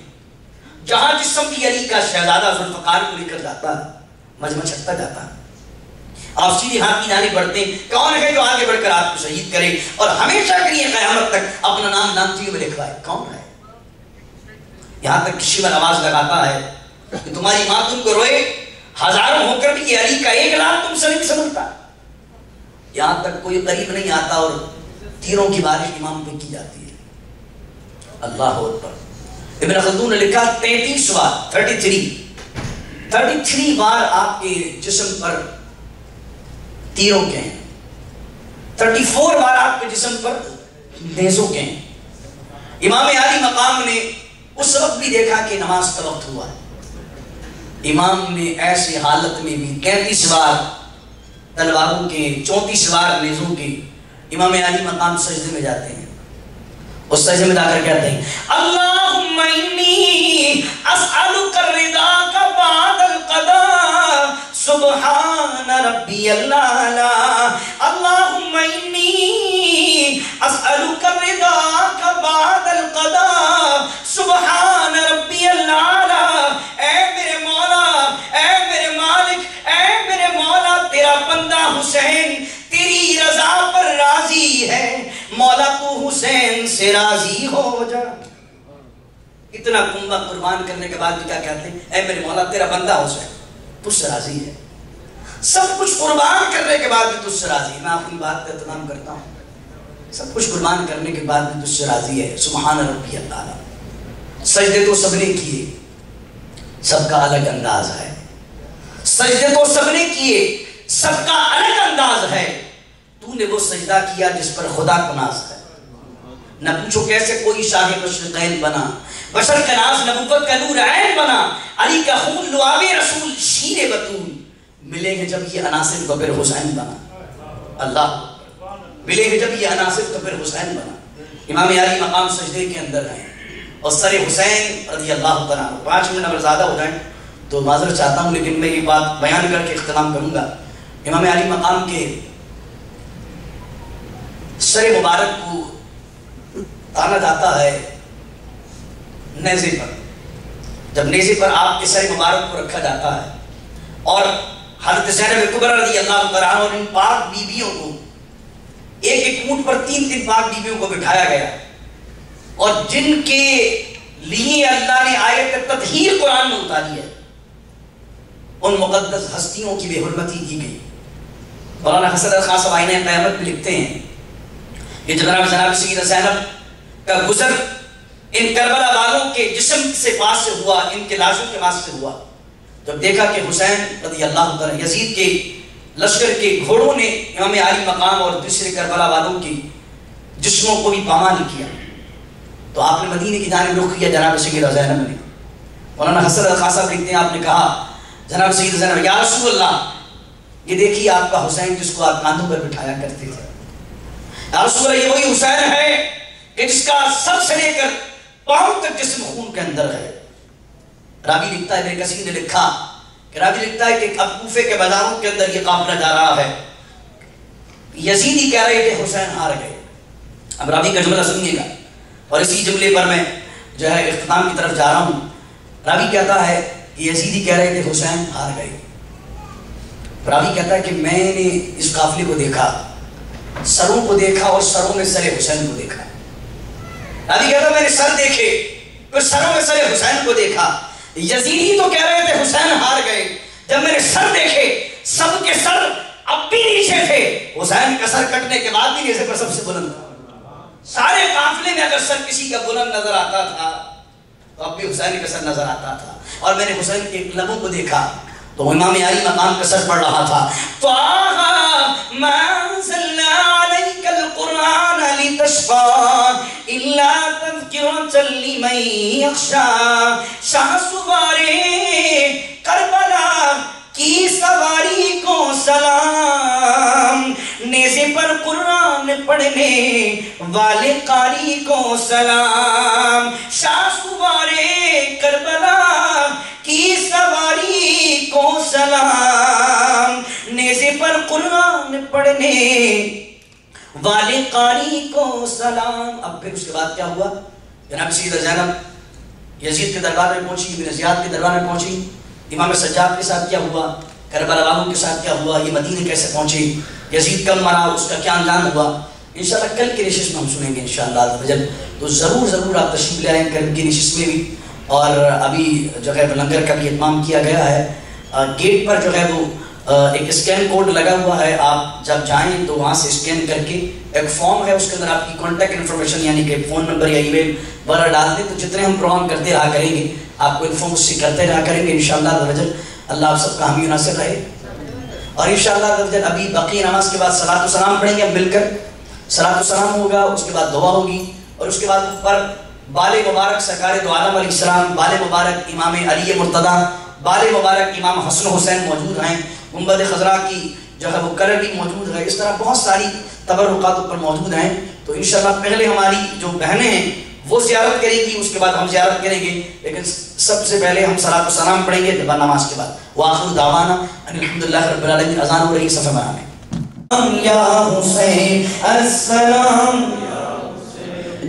جہاں جسم بھی علی کا شہزادہ ذوالفقار کو لے کر جاتا مجمع چھٹتا جاتا ہے۔ آپ سیدھے ہاتھ کی جانب بڑھتے ہیں کون ہے جو آگے بڑھ کر آپ کو شہید کرے؟ اور ہمیشہ کے لیے قیامت تک اپنا نام نامچیوں میں لکھوائے۔ کون ہے؟ یہاں تک کسی پر آواز لگاتا ہے کہ تمہاری ماں تم کو روئے۔ ہزاروں ہو کر بھی یہ علی کا ایک لاکھ تم سے سمجھتا۔ یہاں تک کوئی قریب نہیں آتا اور تیروں کی بارش امام پہ کی جاتی ہے۔ اللہ اکبر۔ ابن خلدون نے لکھا تینتیس بار تھرٹی تھری۔ تھرٹی تھری بار آپ کے جسم پر تیروں کے ہیں۔ تھرٹی فور بار آپ کے جسم پر نیزوں کے ہیں۔ امام علی مقام نے اس وقت بھی دیکھا کہ نماز کا وقت ہوا ہے۔ امام نے ایسی حالت میں بھی تینتیس بار تلواروں کے، چونتیس بار نیزوں کے امام علی مقام سجدے میں جاتے ہیں۔ اس سجدے میں جا کر کہتے ہیں اللہم انی اسألک الرداک بعد القضاء سبحان ربی اللہ اللہم انی اسألک الرداک بعد القضاء سبحان ربی اللہ اے میرے مولا، اے میرے مالک، اے میرے مولا، تیرا بندہ حسین۔ تیری رضا پر راضی ہے۔ مولا تو حسین سے راضی ہو جا۔ اتنا کنبہ قربان کرنے کے بعد بھی کیا کہتے ہیں؟ اے میرے مولا، تیرا بندہ حسین تجھ سے راضی ہے۔ سب کچھ قربان کرنے کے بعد بھی تجھ سے راضی ہے۔ میں اپنی بات کا اہتمام کرتا ہوں۔ سب کچھ قربان کرنے کے بعد بھی تجھ سے راضی ہے۔ سبحان ربی اللہ سجدے تو سب نے کیے۔ سب کا الگ انداز ہے۔ سجدے تو سب نے کیے۔ سب کا الگ انداز ہے۔ تو نے وہ سجدہ کیا جس پر خدا کو ناز ہے۔ نہ پوچھو کیسے کوئی شاہ مشرقین بنا۔ بشر کا ناز نبوت کا نور عین بنا۔ علی کا خون لعاب رسول شیر بطول۔ ملے گے جب یہ عناصر تو پھر حسین بنا۔ اللہ، ملے گے جب یہ عناصر تو پھر حسین بنا۔ امام علی مقام سجدے کے اندر ہیں۔ اور سر حسین رضی اللہ تعالیٰ پانچ منٹ اگر زیادہ ہو جائیں تو معذرت چاہتا ہوں لیکن میں یہ بات بیان کر کے اختتام کروں گا۔ امام علی مقام کے سر مبارک کو تانا جاتا ہے نیزے پر۔ جب نیزے پر آپ کے سر مبارک کو رکھا جاتا ہے اور حضرت زینب کبرا رضی اللہ تعالیٰ اور ان پاک بیویوں کو ایک ایک اونٹ پر تین تین پاک بیویوں کو بٹھایا گیا۔ اور جن کے لیے اللہ نے آیت تطہیر قرآن میں اتاری ہے، ان مقدس ہستیوں کی بے حرمتی کی گئی۔ مولانا حسن خان صاحب آئینہ قیامت میں لکھتے ہیں۔ کہ جناب جناب سیدہ زینب کا گزر ان کربلا والوں کے جسم سے پاس سے ہوا، ان کے لاشوں کے پاس سے ہوا۔ جب دیکھا کہ حسین رضی اللہ تعالیٰ یزید کے لشکر کے گھوڑوں نے امام علی مقام اور دوسرے کربلا والوں کی جسموں کو بھی پامال کیا، تو آپ نے مدینے کی جانب رخ کیا جناب سیدہ زینب نے۔ مولانا حسن خان صاحب لکھتے ہیں، آپ نے کہا، جناب سید زینب یا رسول اللہ یہ دیکھیے آپ کا حسین جس کو آپ کاندھوں پر بٹھایا کرتے تھے۔ رسول یہ وہی حسین ہے کہ جس کا سب سے لے کر پاؤں تک جسم خون کے اندر ہے۔ راوی لکھتا ہے، میرے کسی نے لکھا کہ راوی لکھتا ہے کہ اب کوفے کے بازاروں کے اندر یہ قافلہ جا رہا ہے۔ یزیدی کہہ رہے تھے حسین ہار گئے۔ اب راوی کا جملہ سنیے گا۔ اور اسی جملے پر میں جو ہے اختتام کی طرف جا رہا ہوں۔ راوی کہتا ہے کہ یزیدی کہہ رہے تھے حسین ہار گئے۔ راوی کہتا ہے کہ میں نے اس قافلے کو دیکھا، سروں کو دیکھا اور سروں میں سر حسین کو دیکھا۔ راوی کہتا ہے میں نے سر دیکھے پھر سروں میں سر حسین کو دیکھا۔ یزیدی تو کہہ رہے تھے حسین ہار گئے۔ جب میں نے سر دیکھے، سب کے سر اب بھی نیچے تھے۔ حسین کا سر کٹنے کے بعد بھی نیچے پر سب سے بلند تھا۔ سارے قافلے میں اگر سر کسی کا بلند نظر آتا تھا، تو اب بھی حسین کا سر نظر آتا تھا۔ اور میں نے حسین کے لبوں کو دیکھا۔ تو امام علی مقام کا سر پڑھ رہا تھا۔ طه ما انزلنا عليك القرآن لتشقى إلا تذكرة لمن يخشى۔ شاہ سوارے، کربلا کی سواری کو سلام۔ نیزے پر قرآن پڑھنے والے قاری کو سلام۔ شاہ سوارے، کربلا سواری کو سلام نیزے پر قرآن پڑھنے والے قاری کو سلام۔ اب پھر اس کے بعد کیا ہوا؟ جناب سیدہ زینب یزید کے دربار میں پہنچی، ابن زیاد کے دربار میں پہنچی۔ امام سجاد کے ساتھ کیا ہوا؟ کربلا والوں کے ساتھ کیا ہوا؟ یہ مدینہ کیسے پہنچے؟ یزید کب مرا؟ اس کا کیا انجام ہوا؟ انشاءاللہ کل کی نشست میں ہم سنیں گے انشاءاللہ۔ عز و تو ضرور ضرور آپ تشریف لے آئیں کل کی نشست میں بھی۔ اور ابھی جو ہے لنگر کا بھی اہتمام کیا گیا ہے۔ گیٹ پر جو ہے وہ ایک اسکین کوڈ لگا ہوا ہے۔ آپ جب جائیں تو وہاں سے اسکین کر کے ایک فارم ہے، اس کے اندر آپ کی کانٹیکٹ انفارمیشن یعنی کہ فون نمبر یا ای میل وغیرہ ڈال دیں۔ تو جتنے ہم پروگرام کرتے رہا کریں گے، آپ کو انفارم اس سے کرتے رہا کریں گے۔ انشاءاللہ عز و جل اللہ آپ سب کا حامی و ناصر رہے۔ اور انشاءاللہ عز و جل ابھی باقی نماز کے بعد صلاۃ و سلام پڑھیں گے ہم مل کر۔ صلاۃ و سلام ہوگا، اس کے بعد دعا ہوگی۔ اور اس کے بعد اوپر بال مبارک سرکار دو عالم علیہ السلام، بال مبارک امام علی مرتضی بال مبارک امام حسن حسین موجود ہیں، گنبد خضرا کی جو ہے وہ کلر بھی موجود ہے، اس طرح بہت ساری تبرکات اوپر موجود ہیں۔ تو انشاءاللہ پہلے ہماری جو بہنیں ہیں، وہ زیارت کریں گی، اس کے بعد ہم زیارت کریں گے۔ لیکن سب سے پہلے ہم صلاۃ و سلام پڑھیں گے جب نماز کے بعد۔ وآخر دعوانا ان الحمدللہ رب العالمین اذان ہو رہی صفحہ بنانے۔ یا حسین، السلام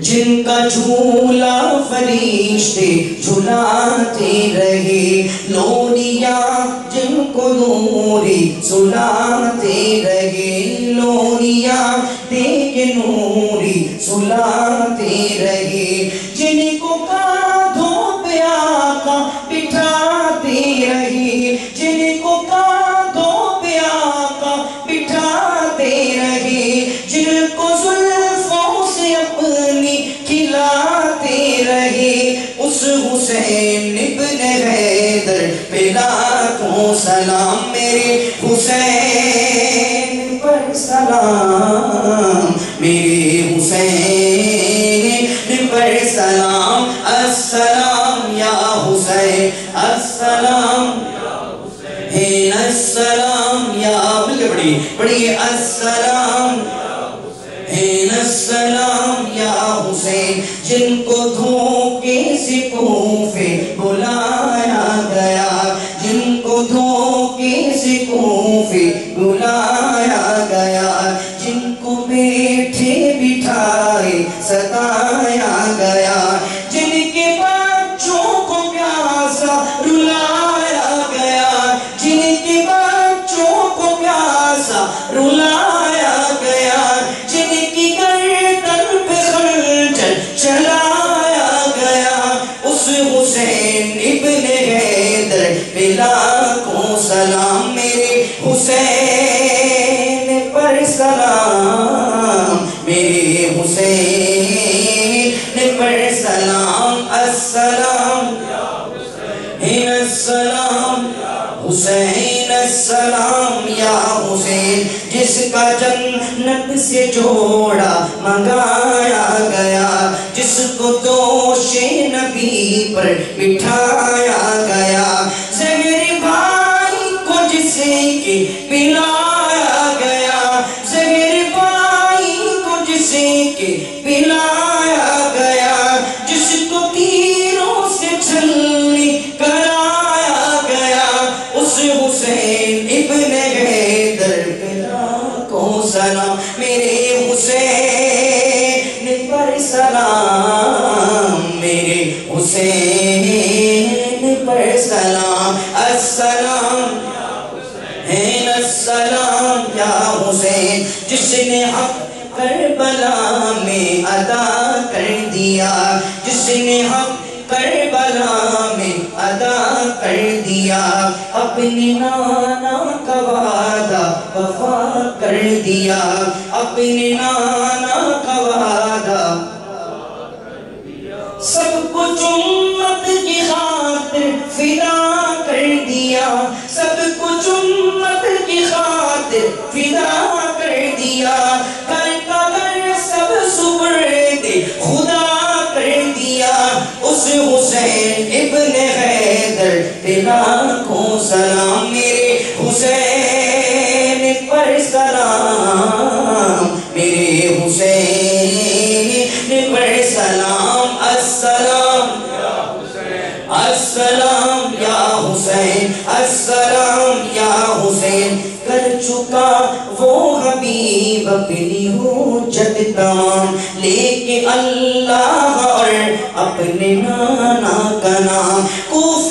جن کا جھولا فرشتے جھلاتے رہے۔ لونیا جن کو نوری سلاتے رہے۔ لونیا دیکھ نوری سلاتے رہے۔ جن حسین پر سلام میرے حسین پر سلام السلام یا حسین السلام ہے السلام یا مل کے پڑھیے پڑھیے السلام ہے السلام یا حسین جن کو دھوکے سے کوفے اپنے نانا کا وعدہ وفا کر دیا اپنے نانا اللہ اور اپنے نانا کا نام کوفیوں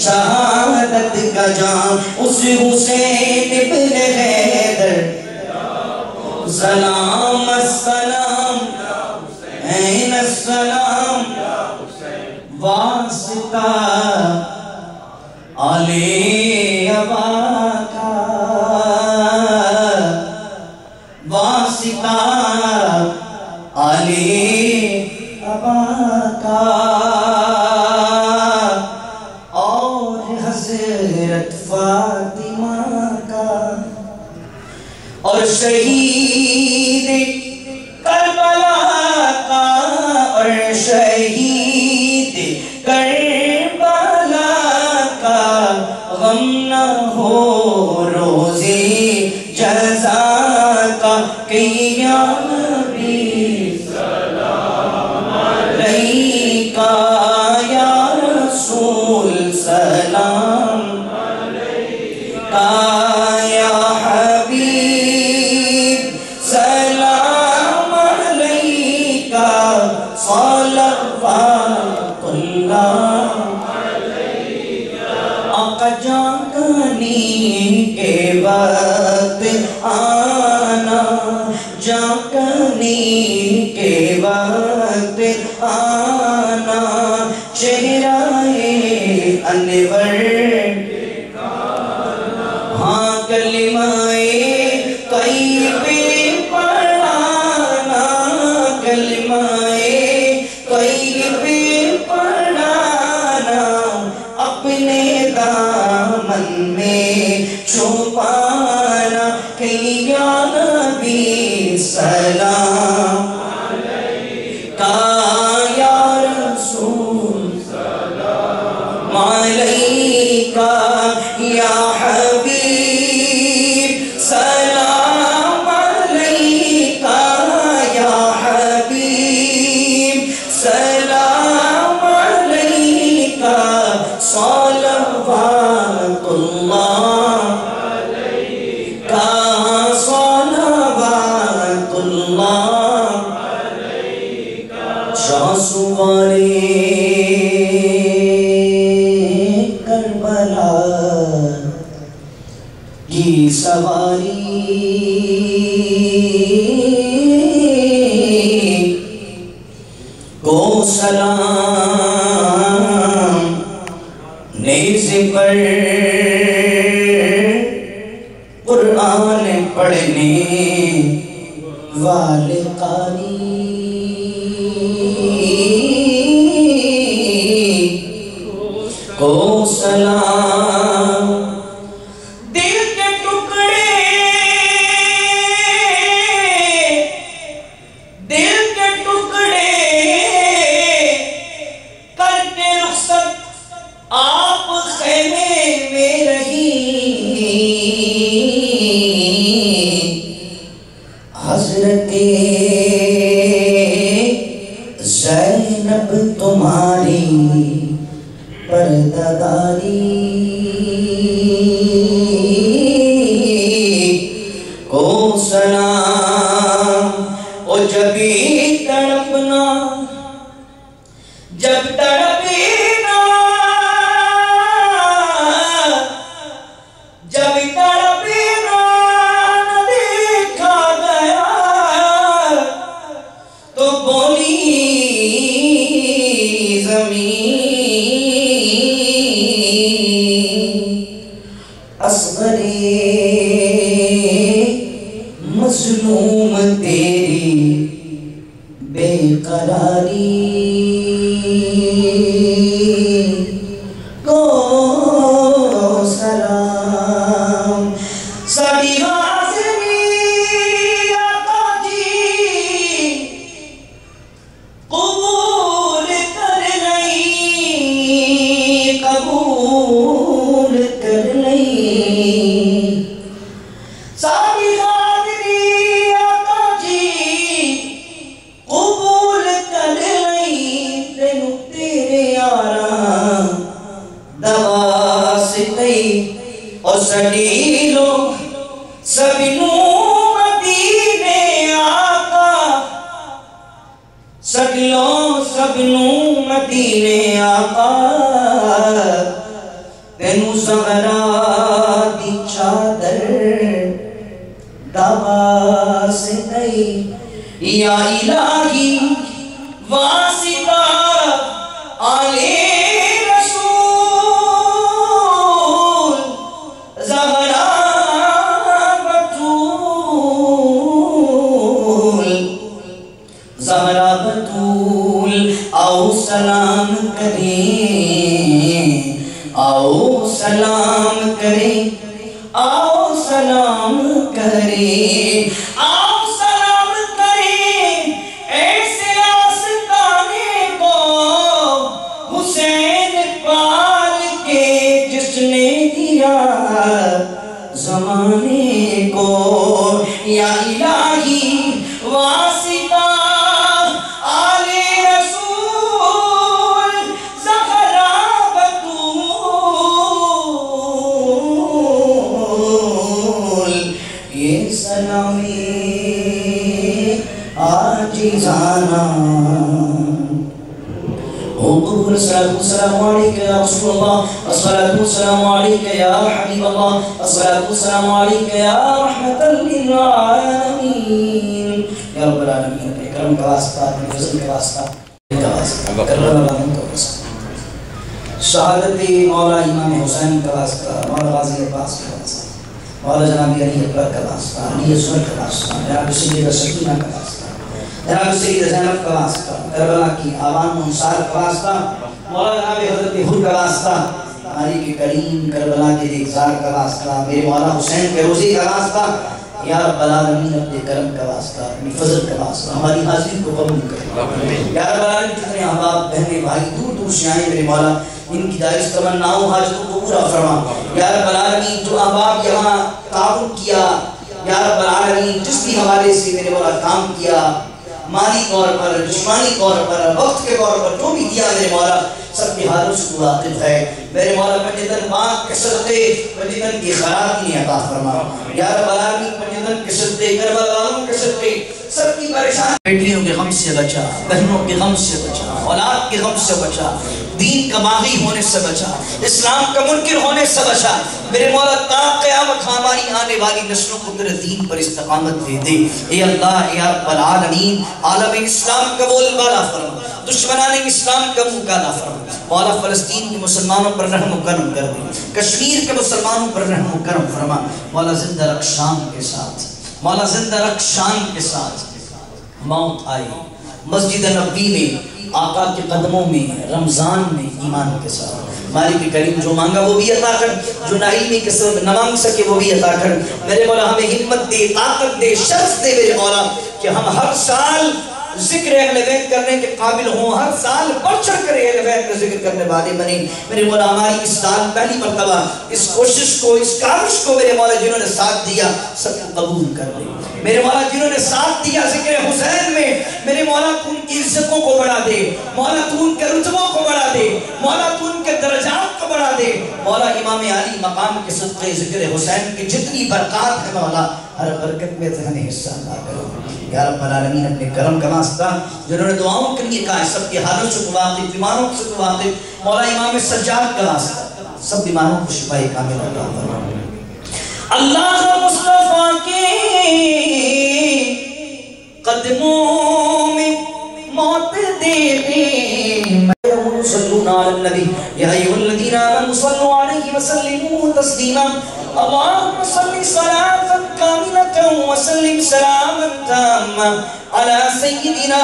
شہادت کا جام اس حسین ابن حیدر۔ سلام۔ نبی سلام میرے مولا، سب کی حالوں سے تو واقف ہے۔ میرے مولا پنجتن پاک کے صدقے پنجتن کی خیرات کی عطا فرما۔ یا رب العالمین پنجتن کے صدقے، کربلا والوں کے صدقے، سب کی پریشان بیٹیوں کے غم سے بچا، بہنوں کے غم سے بچا، اولاد کے غم سے بچا۔ دین کا باغی ہونے سے بچا، اسلام کا منکر ہونے سے بچا۔ میرے مولا، تا قیامت ہماری آنے والی نسلوں کو تیرے دین پر استقامت دے دے۔ اے اللہ، اے رب العالمین، عالم اسلام کا بول بالا فرما۔ دشمنان اسلام کا منہ کالا فرما۔ مولا فلسطین کے مسلمانوں پر رحم و کرم کر دے۔ کشمیر کے مسلمانوں پر رحم و کرم فرما۔ مولا، زندہ رکھ شام کے ساتھ۔ مولا، زندہ رکھ شام کے ساتھ۔ موت آئی۔ مسجد نبی میں آقا کے قدموں میں، رمضان میں ایمان کے ساتھ۔ مالک کریم جو مانگا وہ بھی عطا کر۔ جو نائمی کے سبب نہ مانگ سکے وہ بھی عطا کر۔ میرے مولا ہمیں ہمت دے، طاقت دے، شرف دے میرے مولا کہ ہم ہر سال ذکر اہل بیت کرنے کے قابل ہوں، ہر سال بڑھ چڑھ کر اہل بیت کا ذکر کرنے والے بنے۔ میرے مولا ہماری اس سال پہلی مرتبہ اس کوشش کو، اس کاوش کو میرے مولا جنہوں نے ساتھ دیا، سب قبول کر لے۔ میرے مولا جنہوں نے ساتھ دیا ذکر حسین میں، میرے مولا تو ان کی عزتوں کو بڑھا دے۔ مولا تو ان کے رتبوں کو بڑھا دے۔ مولا تو ان کے درجات کو بڑھا دے۔ مولا امام علی مقام کے صدقے ذکر حسین کی جتنی برکات ہے مولا، ہر برکت میں سے حصہ عطا کرو۔ یا رب العالمین، اپنے کرم کا واسطہ جنہوں نے دعاؤں کے لیے کہا سب کی حالت سے تو واقف بیماروں سے تو واقف مولا امام سجاد کا واسطہ سب بیماروں کو شفائی کامل عطا فرما اللہ مصطفیٰ کے قدموں میں موت دے دے صلوا على النبي. يا أيها الذين آمنوا صلوا عليه وسلموا تسليما. اللهم صل صلاة كاملة وسلم سلاما تاما على سيدنا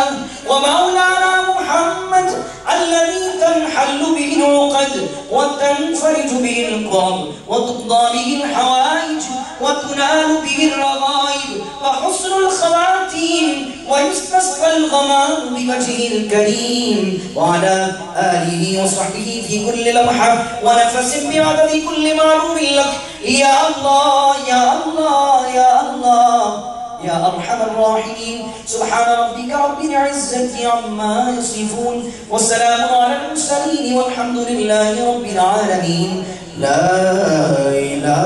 ومولانا محمد الذي تنحل به العقد وتنفرج به الكرب وتقضى به الحوائج وتنال به الرغائب وحسن الخواتيم ويستسقى الغمام بوجهه الكريم وعلى آله وصحبه في كل لمحة ونفس بعدد كل معلوم لك. يا الله يا الله يا الله يا أرحم الراحمين. سبحان ربك رب العزة عما يصفون. والسلام على المرسلين والحمد لله رب العالمين. لا إله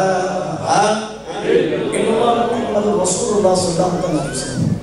إلا الله محمد رسول الله صلى الله عليه وسلم.